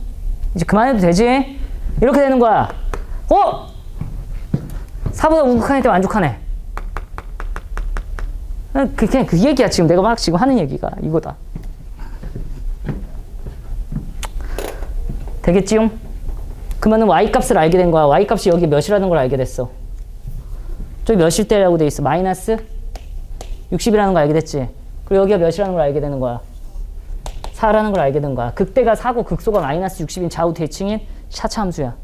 이제 그만해도 되지? 이렇게 되는 거야. 어? 4보다 우극한 애 때문에 안 좋하네. 그, 그냥 그 얘기야. 지금 내가 막 지금 하는 얘기가 이거다. 되겠지요? 그러면 y값을 알게 된 거야. y값이 여기 몇이라는 걸 알게 됐어. 저기 몇일 때라고 돼 있어. 마이너스 60이라는 걸 알게 됐지. 그리고 여기가 몇이라는 걸 알게 되는 거야. 4라는 걸 알게 된 거야. 극대가 4고 극소가 마이너스 60인 좌우 대칭인 샤차 함수야.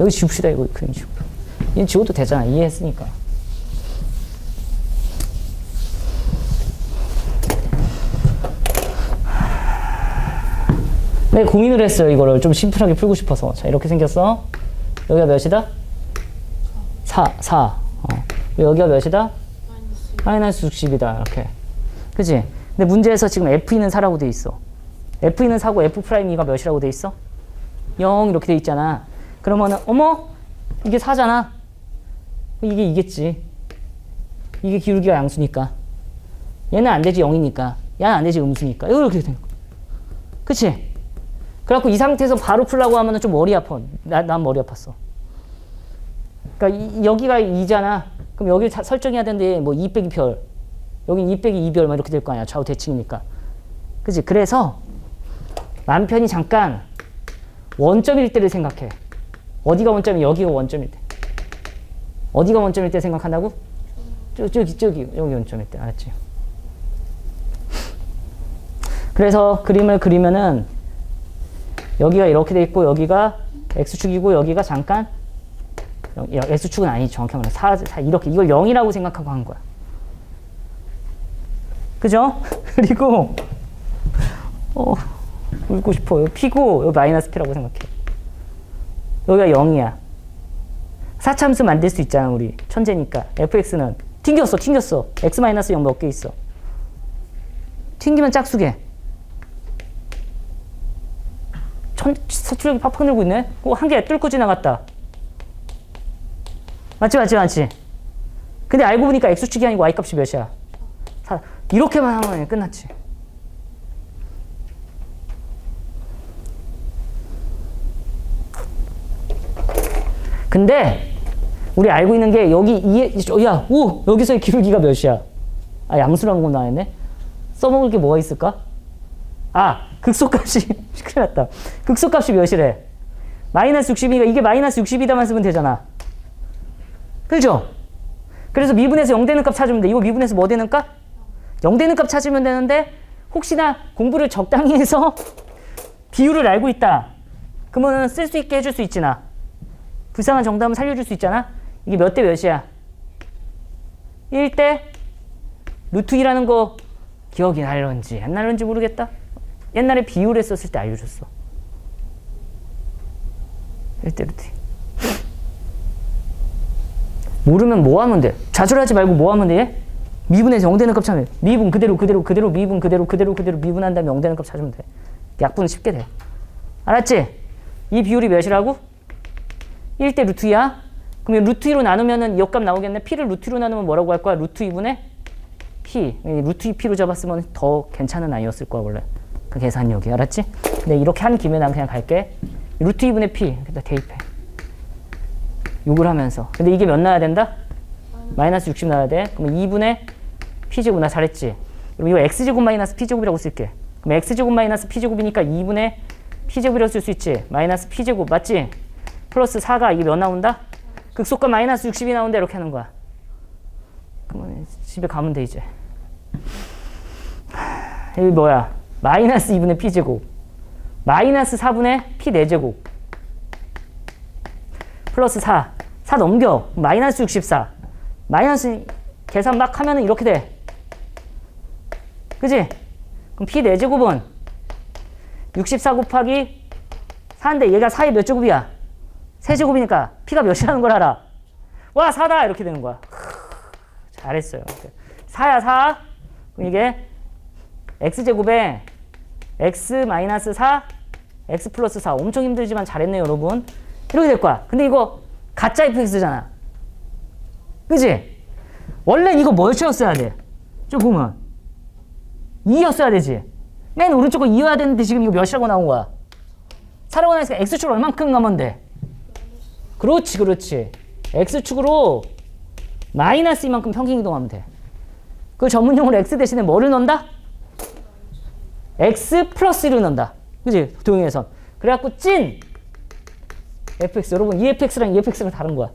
여기 지웁시다 이거 그림 지우고. 얘는 지워도 되잖아. 이해했으니까. 네, 고민을 했어요. 이거를 좀 심플하게 풀고 싶어서. 자, 이렇게 생겼어. 여기가 몇이다? 4, 4. 어. 여기가 몇이다? 마이너스 60이다. 이렇게. 그지? 근데 문제에서 지금 F는 4라고 돼 있어. F는 4고 F'E가 몇이라고 돼 있어? 0 이렇게 돼 있잖아. 그러면은, 어머? 이게 4잖아. 이게 이겠지. 이게 기울기가 양수니까. 얘는 안 되지 0이니까. 얘는 안 되지 음수니까. 이렇게 되는 거야. 그치? 그래갖고 이 상태에서 바로 풀라고 하면 좀 머리 아파. 나, 난 머리 아팠어. 그러니까 이, 여기가 2잖아. 그럼 여기를 자, 설정해야 되는데 뭐 2 빼기 별. 여긴 2 빼기 2별 막 이렇게 될 거 아니야. 좌우 대칭이니까. 그지? 그래서 맘 편히 잠깐 원점일 때를 생각해. 어디가 원점이 여기가 원점일 때. 어디가 원점일 때 생각한다고? 저기, 저기, 여기 원점일 때. 알았지? 그래서 그림을 그리면은 여기가 이렇게 돼 있고 여기가 x축이고 여기가 잠깐 x축은 아니지 정확히 말하면 4, 4 이렇게 이걸 0이라고 생각하고 한 거야. 그죠? *laughs* 그리고 어, 울고 싶어. 여기 p고 여기 마이너스 p라고 생각해. 여기가 0이야. 사참수 만들 수 있잖아 우리 천재니까 fx는 튕겼어 튕겼어 x 마이너스 0몇 개 있어 튕기면 짝수게 천, 서출력이 팍팍 늘고 있네? 어, 한개 뚫고 지나갔다. 맞지, 맞지, 맞지? 근데 알고 보니까 x축이 아니고 y값이 몇이야? 4. 이렇게만 하면 끝났지. 근데 우리 알고 있는 게 여기 이해, 야, 오! 여기서의 기울기가 몇이야? 아, 양수라는 건 나왔네? 써먹을 게 뭐가 있을까? 아, 극소값이 *laughs* 큰일 났다. 극소값이 몇이래? 마이너스 60이니까 이게 마이너스 60이다만 쓰면 되잖아. 그죠? 그래서 미분에서 0 되는 값 찾으면 돼. 이거 미분에서 뭐 되는 값? 0 되는 값 찾으면 되는데 혹시나 공부를 적당히 해서 *laughs* 비율을 알고 있다. 그러면 쓸 수 있게 해줄 수 있지나. 불쌍한 정답은 살려줄 수 있잖아. 이게 몇 대 몇이야? 1대 루트 2라는 거 기억이 날런지 안 날런지 모르겠다. 옛날에 비율에 썼을 때 알려줬어. 1대 루트 모르면 뭐 하면 돼? 좌절하지 말고 뭐 하면 돼? 미분에서 0 되는 값 찾으면 미분 그대로 그대로 그대로 미분 그대로 그대로 그대로 미분한 다음에 0 되는 값 찾으면 돼. 약분은 쉽게 돼. 알았지? 이 비율이 몇이라고? 1 대 루트 2야. 그럼 루트 2로 나누면은 역값 나오겠네. p를 루트 2로 나누면 뭐라고 할 거야? 루트 2분의 p. 루트 2p로 잡았으면 더 괜찮은 아이였을 거야 원래. 그 계산력이. 알았지? 근데 이렇게 한 김에 난 그냥 갈게. 루트 2분의 p. 여기다 대입해. 욕을 하면서. 근데 이게 몇 나야 된다? 마이너스 60 나야 돼. 그럼 2분의 p제곱 나 잘했지? 그럼 이거 x제곱 마이너스 p제곱이라고 쓸게. 그럼 x제곱 마이너스 p제곱이니까 2분의 p제곱이라고 쓸 수 있지? 마이너스 p제곱 맞지? 플러스 4가 이게 몇 나온다? 극소값 마이너스 60이 나온다 이렇게 하는 거야. 그러면 집에 가면 돼 이제. 여기 뭐야? 마이너스 2분의 p제곱 마이너스 4분의 p 4제곱 플러스 4 4 넘겨 마이너스 64 마이너스 계산 막 하면은 이렇게 돼 그지? 그럼 p 4제곱은 64 곱하기 4인데 얘가 4의 몇 제곱이야? 3제곱이니까 p가 몇이라는 걸 알아? 와 4다! 이렇게 되는 거야. 잘했어요. 4야 4 그럼 이게 x제곱에 x 마이너스 4, x 플러스 4 엄청 힘들지만 잘했네요 여러분. 이렇게 될 거야. 근데 이거 가짜 fx잖아. 그지? 원래 이거 뭐였어야 돼? 좀 보면 2였어야 되지. 맨 오른쪽을 이어야 되는데 지금 이거 몇이라고 나온 거야? 4라고 나니까 x축을 얼만큼 가면 돼? 그렇지 그렇지 x축으로 마이너스 이만큼 평행 이동하면 돼. 그 전문용어로 x 대신에 뭐를 넣는다? x 플러스 1을 넣는다. 그지? 도형에선. 그래갖고 찐 fx 여러분 이 fx랑 이 fx랑 다른 거야.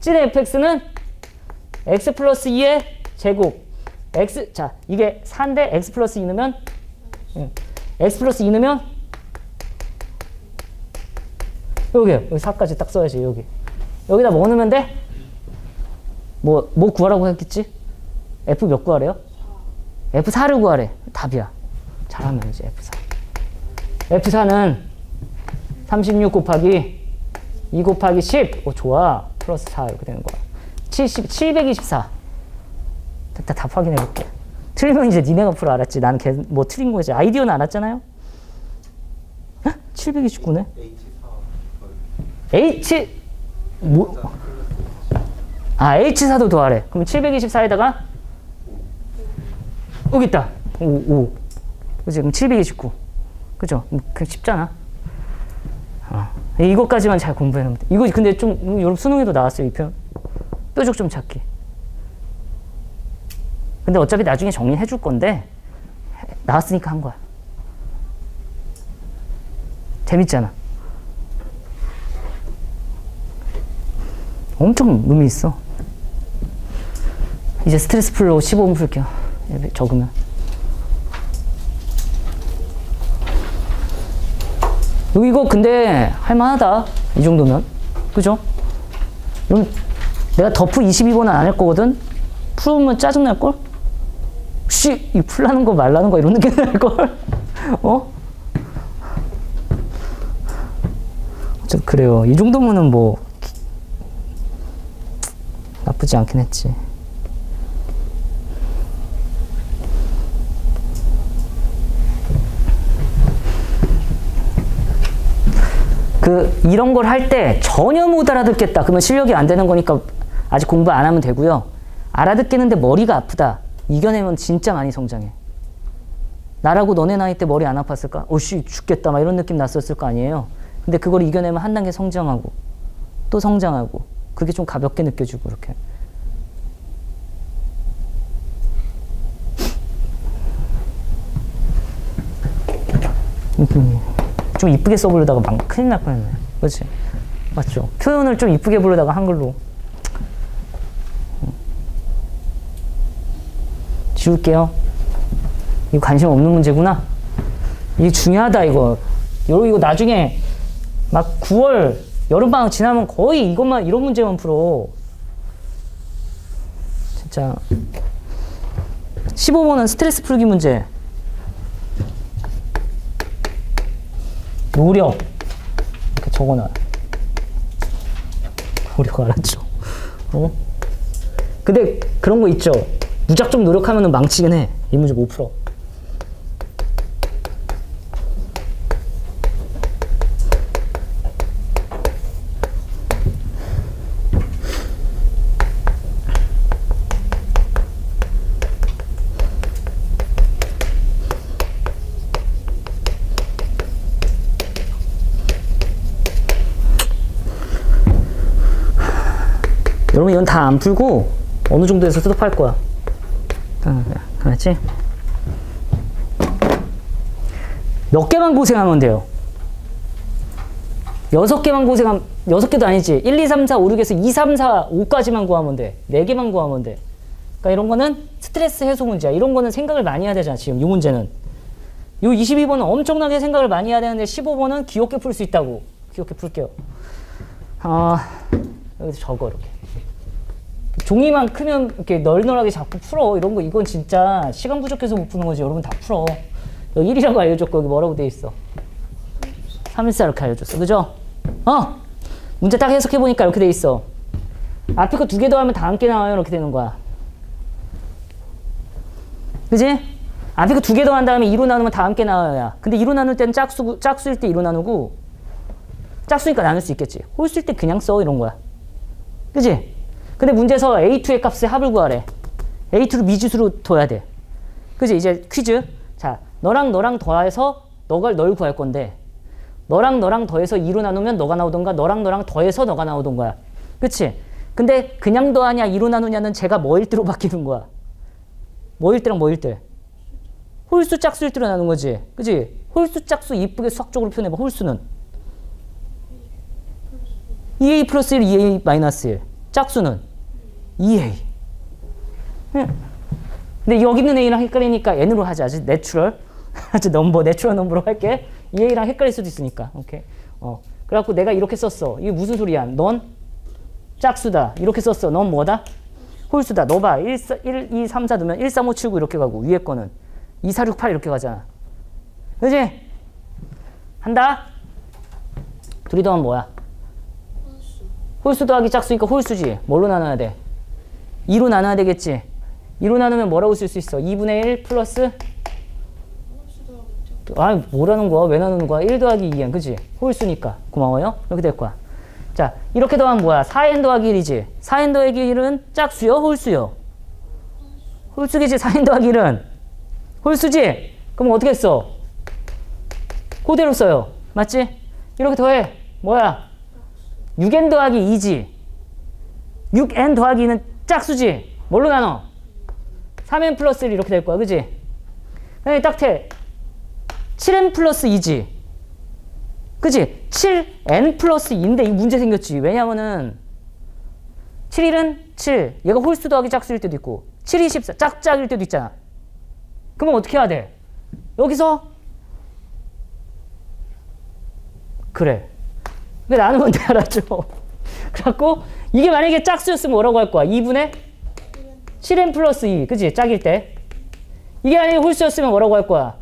찐 fx는 x 플러스 2의 제곱 x 자 이게 4인데 x 플러스 2 넣으면 응. x 플러스 2 넣으면 여기 여기 4까지 딱 써야지 여기 여기다 뭐 넣으면 돼? 뭐, 뭐 구하라고 했겠지? F 몇 구하래요? F4를 구하래. 답이야. 잘하면 이제 F4. F4는 36 곱하기 2 곱하기 10. 오, 좋아. 플러스 4 이렇게 되는 거야. 70, 724. 일단 답 확인해 볼게. 틀리면 이제 니네가 풀어 알았지. 나는 걔, 뭐 틀린 거지. 아이디어는 알았잖아요? 729네? H, 뭐, 아, H4도 더하래. 그럼 724에다가 여기 있다. 5, 5. 그지? 그럼 729. 그죠? 음, 그 쉽잖아. 어. 이것까지만 잘 공부해 놓으면 돼. 이거 근데 좀 음, 여러분 수능에도 나왔어요, 이 편. 뾰족 좀 찾기. 근데 어차피 나중에 정리해 줄 건데 나왔으니까 한 거야. 재밌잖아. 엄청 의미 있어. 이제 스트레스 풀로 15분 풀게요. 적으면. 이거 근데 할만하다. 이 정도면. 그죠? 그럼 내가 더프 22번은 안 할 거거든? 풀으면 짜증날걸? 씨, 이 풀라는 거 말라는 거 이런 느낌 날걸? *laughs* 어? 좀 그래요. 이 정도면은 뭐 나쁘지 않긴 했지. 그 이런 걸 할 때 전혀 못 알아듣겠다. 그러면 실력이 안 되는 거니까 아직 공부 안 하면 되고요. 알아듣겠는데 머리가 아프다. 이겨내면 진짜 많이 성장해. 나라고 너네 나이 때 머리 안 아팠을까? 오씨 죽겠다 막 이런 느낌 났었을 거 아니에요. 근데 그걸 이겨내면 한 단계 성장하고 또 성장하고 그게 좀 가볍게 느껴지고 그렇게. 좀 이쁘게 써보려다가 막 큰일 날 뻔했네. 그렇지? 맞죠? 표현을 좀 이쁘게 부르다가 한글로. 지울게요. 이거 관심 없는 문제구나. 이게 중요하다, 이거. 이거, 이거 나중에 막 9월 여름방학 지나면 거의 이것만, 이런 문제만 풀어. 진짜. 15번은 스트레스 풀기 문제. 노력. 이렇게 적어놔. 노력 알았죠? 어? 근데 그런 거 있죠? 무작정 노력하면 망치긴 해. 이 문제 못 풀어. 안 풀고 어느 정도에서 수습할 거야. 아, 알았지? 몇 개만 고생하면 돼요. 여섯 개만 고생하면, 여섯 개도 아니지. 1, 2, 3, 4, 5, 6에서 2, 3, 4, 5까지만 구하면 돼. 네 개만 구하면 돼. 그러니까 이런 거는 스트레스 해소 문제야. 이런 거는 생각을 많이 해야 되잖아, 지금 이 문제는. 요 22번은 엄청나게 생각을 많이 해야 되는데 15번은 귀엽게 풀 수 있다고. 귀엽게 풀게요. 아, 여기서 적어, 이렇게. 종이만 크면 이렇게 널널하게 자꾸 풀어. 이런 거 이건 진짜 시간 부족해서 못 푸는 거지. 여러분 다 풀어. 여기 1이라고 알려줬고 여기 뭐라고 돼 있어? 314 이렇게 알려줬어. 그죠? 어? 문제 딱 해석해 보니까 이렇게 돼 있어. 앞에 거 두 개 더하면 다 함께 나와요. 이렇게 되는 거야. 그지? 앞에 거 두 개 더한 다음에 2로 나누면 다 함께 나와야. 근데 2로 나눌 때는 짝수, 짝수일 때 2로 나누고 짝수니까 나눌 수 있겠지. 홀수일 때 그냥 써. 이런 거야. 그지? 근데 문제에서 A2의 값의 합을 구하래. A2를 미지수로 둬야 돼. 그지? 이제 퀴즈. 자, 너랑 너랑 더해서 너가 널 구할 건데 너랑 너랑 더해서 2로 나누면 너가 나오던가 너랑 너랑 더해서 너가 나오던 거야. 그치? 근데 그냥 더하냐 2로 나누냐는 제가 뭐일 때로 *laughs* 바뀌는 거야. 뭐일 때랑 뭐일 때? 홀수 짝수 일 때로 나누는 거지. 그치? 홀수 짝수 이쁘게 수학적으로 표현해봐. 홀수는 2a 플러스 1, 2a 마이너스 1. 짝수는 2a. 응. 근데 여기 있는 a랑 헷갈리니까 n으로 하자. 아직 natural. 아직 number, natural number로 할게. 2a랑 헷갈릴 수도 있으니까. 오케이. 어. 그래갖고 내가 이렇게 썼어. 이게 무슨 소리야? 넌 짝수다. 이렇게 썼어. 넌 뭐다? 홀수다. 너 봐. 1, 1, 2, 3, 4 넣으면 1, 3, 5, 7, 9 이렇게 가고 위에 거는 2, 4, 6, 8 이렇게 가잖아. 그지? 한다? 둘이 더하면 뭐야? 홀수 더하기 짝수니까 홀수지. 뭘로 나눠야 돼? 2로 나눠야 되겠지. 2로 나누면 뭐라고 쓸 수 있어? 2분의 1 플러스 아 뭐라는 거야? 왜 나누는 거야? 1 더하기 2n 그지? 홀수니까 고마워요. 이렇게 될 거야. 자 이렇게 더하면 뭐야? 4n 더하기 1이지. 4n 더하기 1은 짝수요? 홀수요? 홀수겠지. 4n 더하기 1은 홀수지? 그럼 어떻게 써? 그대로 써요. 맞지? 이렇게 더해. 뭐야? 6n 더하기 2지. 6n 더하기 2는 짝수지. 뭘로 나눠? 3n 플러스 1 이렇게 될 거야. 그지? 그다음에 딱태 7n 플러스 2지. 그지? 7n 플러스 2인데 이 문제 생겼지. 왜냐면은 7일은 7. 얘가 홀수 더하기 짝수일 때도 있고 7이 14. 짝짝일 때도 있잖아. 그러면 어떻게 해야 돼? 여기서 그래. 그게 나누면 돼 알았죠? *laughs* 그래갖고 이게 만약에 짝수였으면 뭐라고 할 거야? 2분의 7n 플러스 2. 그지? 짝일 때. 이게 만약에 홀수였으면 뭐라고 할 거야?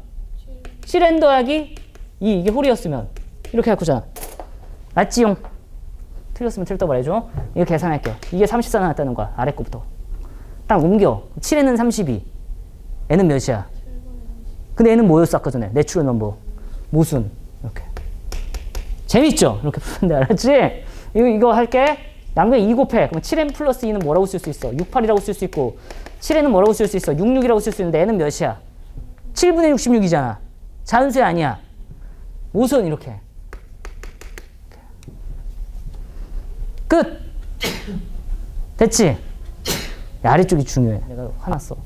7n 더하기 2. 이게 홀이었으면. 이렇게 할 거잖아. 맞지용? 틀렸으면 틀렸다 말해줘. 이거 계산할게. 이게 34 나왔다는 거야. 아래 거부터. 딱 옮겨. 7n은 32. n은 몇이야? 근데 n은 뭐였어 아까 전에? natural number. 무슨? 이렇게. 재밌죠? 이렇게 푸는데 알았지? 이거, 이거 할게. 남겨 2 곱해. 그럼 7n 플러스 2는 뭐라고 쓸 수 있어? 68이라고 쓸 수 있고 7n은 뭐라고 쓸 수 있어? 66이라고 쓸 수 있는데 n은 몇이야? 7분의 66이잖아. 자연수야 아니야. 우선 이렇게. 끝! 됐지? 야, 아래쪽이 중요해. 내가 화났어.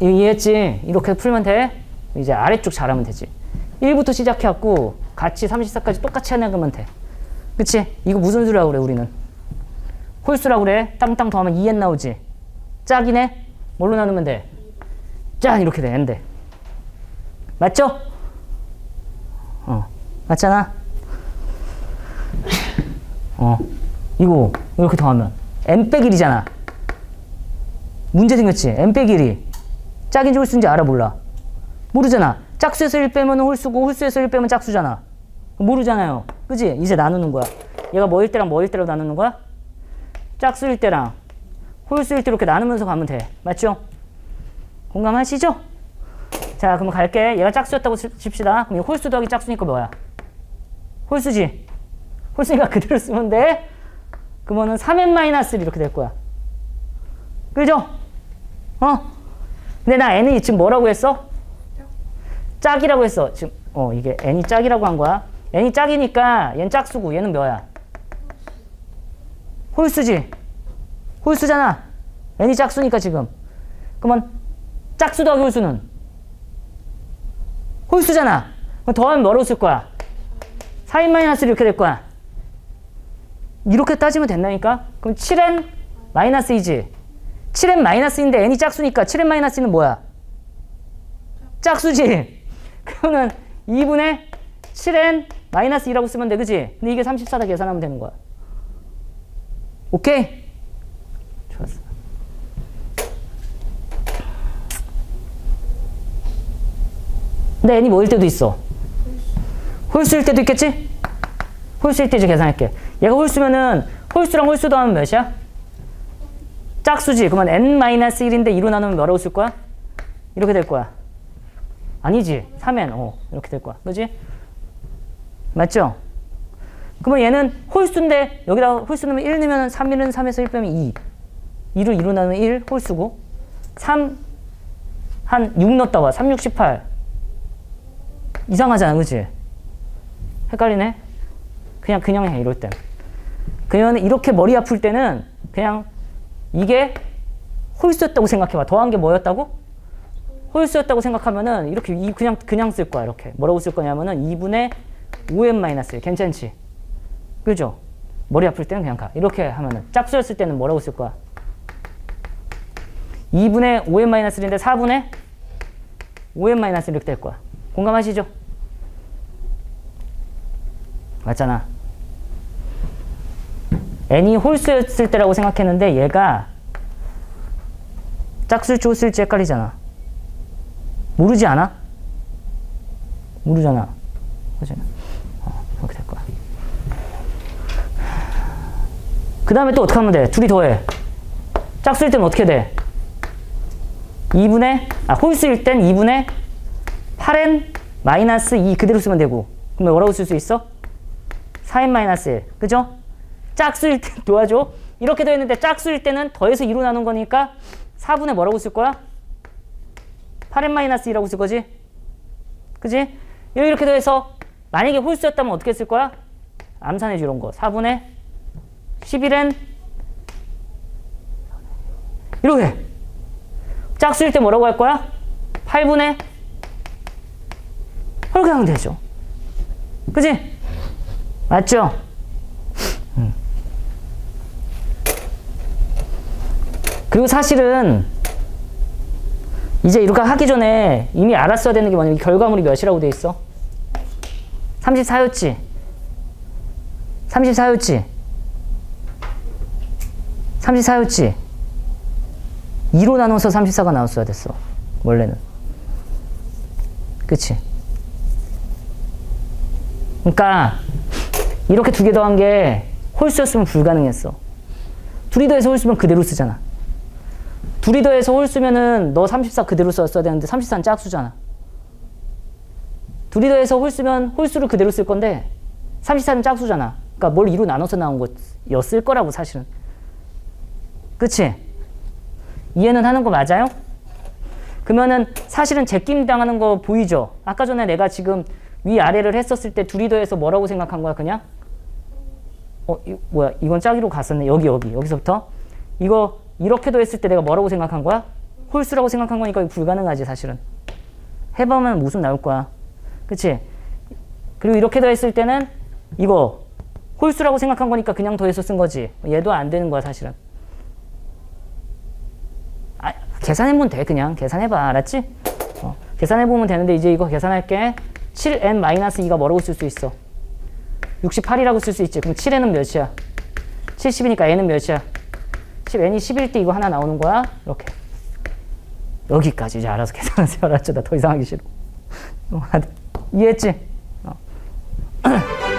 이해했지? 이렇게 풀면 돼? 이제 아래쪽 잘하면 되지. 1부터 시작해갖고 같이 34까지 똑같이 해나가면 돼. 그치? 이거 무슨 수라고 그래 우리는? 홀수라고 그래. 땅땅 더하면 2n 나오지. 짝이네? 뭘로 나누면 돼? 짠! 이렇게 돼. n데. 맞죠? 어. 맞잖아? 어. 이거 이렇게 더하면 n 빼기 1이잖아. 문제 생겼지? n 빼기 1이. 짝인지 홀수인지 알아 몰라? 모르잖아. 짝수에서 1 빼면 홀수고 홀수에서 1 빼면 짝수잖아. 모르잖아요. 그지? 이제 나누는 거야. 얘가 뭐일 때랑 뭐일 때로 나누는 거야? 짝수일 때랑 홀수일 때 이렇게 나누면서 가면 돼. 맞죠? 공감하시죠? 자, 그럼 갈게. 얘가 짝수였다고 칩시다. 그럼 홀수 더하기 짝수니까 뭐야? 홀수지? 홀수니까 그대로 쓰면 돼. 그러면은 3n-1 이렇게 될 거야. 그죠? 어? 근데 나 n이 지금 뭐라고 했어? 짝이라고 했어. 지금 어 이게 n이 짝이라고 한 거야. N이 짝이니까 얘는 짝수고 얘는 뭐야? 홀수지. 홀수잖아. n이 짝수니까 지금. 그러면 짝수 더하기 홀수는 홀수잖아. 그럼 더하면 뭐로 쓸 거야? 4n 마이너스 이렇게 될 거야. 이렇게 따지면 된다니까? 그럼 7n 마이너스 2지. 7n 마이너스인데 n이 짝수니까 7n 마이너스는 뭐야? 짝수지. *laughs* 그러면 2분의 7n 마이너스 2라고 쓰면 돼. 그지? 근데 이게 34다 계산하면 되는 거야. 오케이? 좋았어. 근데 n이 뭐일 때도 있어? 홀수일 때도 있겠지? 홀수일 때 이제 계산할게. 얘가 홀수면은 홀수랑 홀수 더하면 몇이야? 짝수지. 그러면 n-1인데 2로 나누면 뭐라고 쓸 거야? 이렇게 될 거야. 아니지. 3n. 어, 이렇게 될 거야. 그지? 맞죠? 그러면 얘는 홀수인데 여기다 홀수 넣으면 1 넣으면 3, 1은 3에서 1 빼면 2. 2로 2로 나누면 1 홀수고 3 한 6 넣었다 와. 3, 6, 18. 이상하잖아, 그치? 헷갈리네? 그냥, 그냥 해, 이럴 땐. 그냥 이렇게 머리 아플 때는 그냥 이게 홀수였다고 생각해봐. 더한 게 뭐였다고? 홀수였다고 생각하면은 이렇게 이 그냥 그냥 쓸 거야 이렇게 뭐라고 쓸 거냐면은 2분의 5n 마이너스 1 괜찮지? 그죠? 머리 아플 때는 그냥 가 이렇게 하면은 짝수였을 때는 뭐라고 쓸 거야? 2분의 5n 마이너스 1인데 4분의 5n 마이너스 1 이렇게 될 거야 공감하시죠? 맞잖아 n이 홀수였을 때라고 생각했는데 얘가 짝수일지 홀수일지 헷갈리잖아 모르지 않아? 모르잖아. 어, 이렇게 될 거야. 그 다음에 또 어떻게 하면 돼? 둘이 더해. 짝수일 때는 어떻게 돼? 2분의, 아, 홀수일 땐 2분의 8n 마이너스 2 그대로 쓰면 되고. 그러면 뭐라고 쓸 수 있어? 4n 마이너스 1. 그죠? 짝수일 때 *laughs* 도와줘. 이렇게 되어 있는데 짝수일 때는 더해서 2로 나눈 거니까 4분의 뭐라고 쓸 거야? 8n-2라고 쓸 거지? 그지? 이렇게 돼서 만약에 홀수였다면 어떻게 쓸 거야? 암산해줘 이런 거. 4분의 11n 이렇게 짝수일 때 뭐라고 할 거야? 8분의 이렇게 하면 되죠. 그지? 맞죠? 음. 그리고 사실은 이제 이렇게 하기 전에 이미 알았어야 되는 게 뭐냐면 결과물이 몇이라고 돼 있어? 34였지? 34였지? 34였지? 2로 나눠서 34가 나왔어야 됐어. 원래는. 그치? 그러니까 이렇게 두 개 더한 게 홀수였으면 불가능했어. 둘이 더해서 홀수면 그대로 쓰잖아. 둘이 더해서 홀수면은 너 34 그대로 썼어야 되는데 34는 짝수잖아. 둘이 더해서 홀수면 홀수를 그대로 쓸 건데 34는 짝수잖아. 그러니까 뭘 2로 나눠서 나온 거였을 거라고 사실은. 그치? 이해는 하는 거 맞아요? 그러면은 사실은 제낌 당하는 거 보이죠? 아까 전에 내가 지금 위아래를 했었을 때 둘이 더해서 뭐라고 생각한 거야 그냥? 어, 이, 뭐야 이건 짝이로 갔었네 여기 여기 여기서부터 이거 이렇게도 했을 때 내가 뭐라고 생각한 거야? 홀수라고 생각한 거니까 불가능하지 사실은. 해보면 무슨 나올 거야. 그치? 그리고 이렇게 더했을 때는 이거 홀수라고 생각한 거니까 그냥 더해서 쓴 거지. 얘도 안 되는 거야 사실은. 아, 계산해보면 돼 그냥. 계산해봐 알았지? 어, 계산해보면 되는데 이제 이거 계산할게. 7n-2가 뭐라고 쓸 수 있어? 68이라고 쓸 수 있지. 그럼 7n은 몇이야? 70이니까 n은 몇이야? 10, n이 11대 이거 하나 나오는 거야. 이렇게. 여기까지 이제 알아서 *laughs* 계산하세요. 알았죠? 나 더 이상 하기 싫어. *laughs* 이해했지? 어. *clears throat*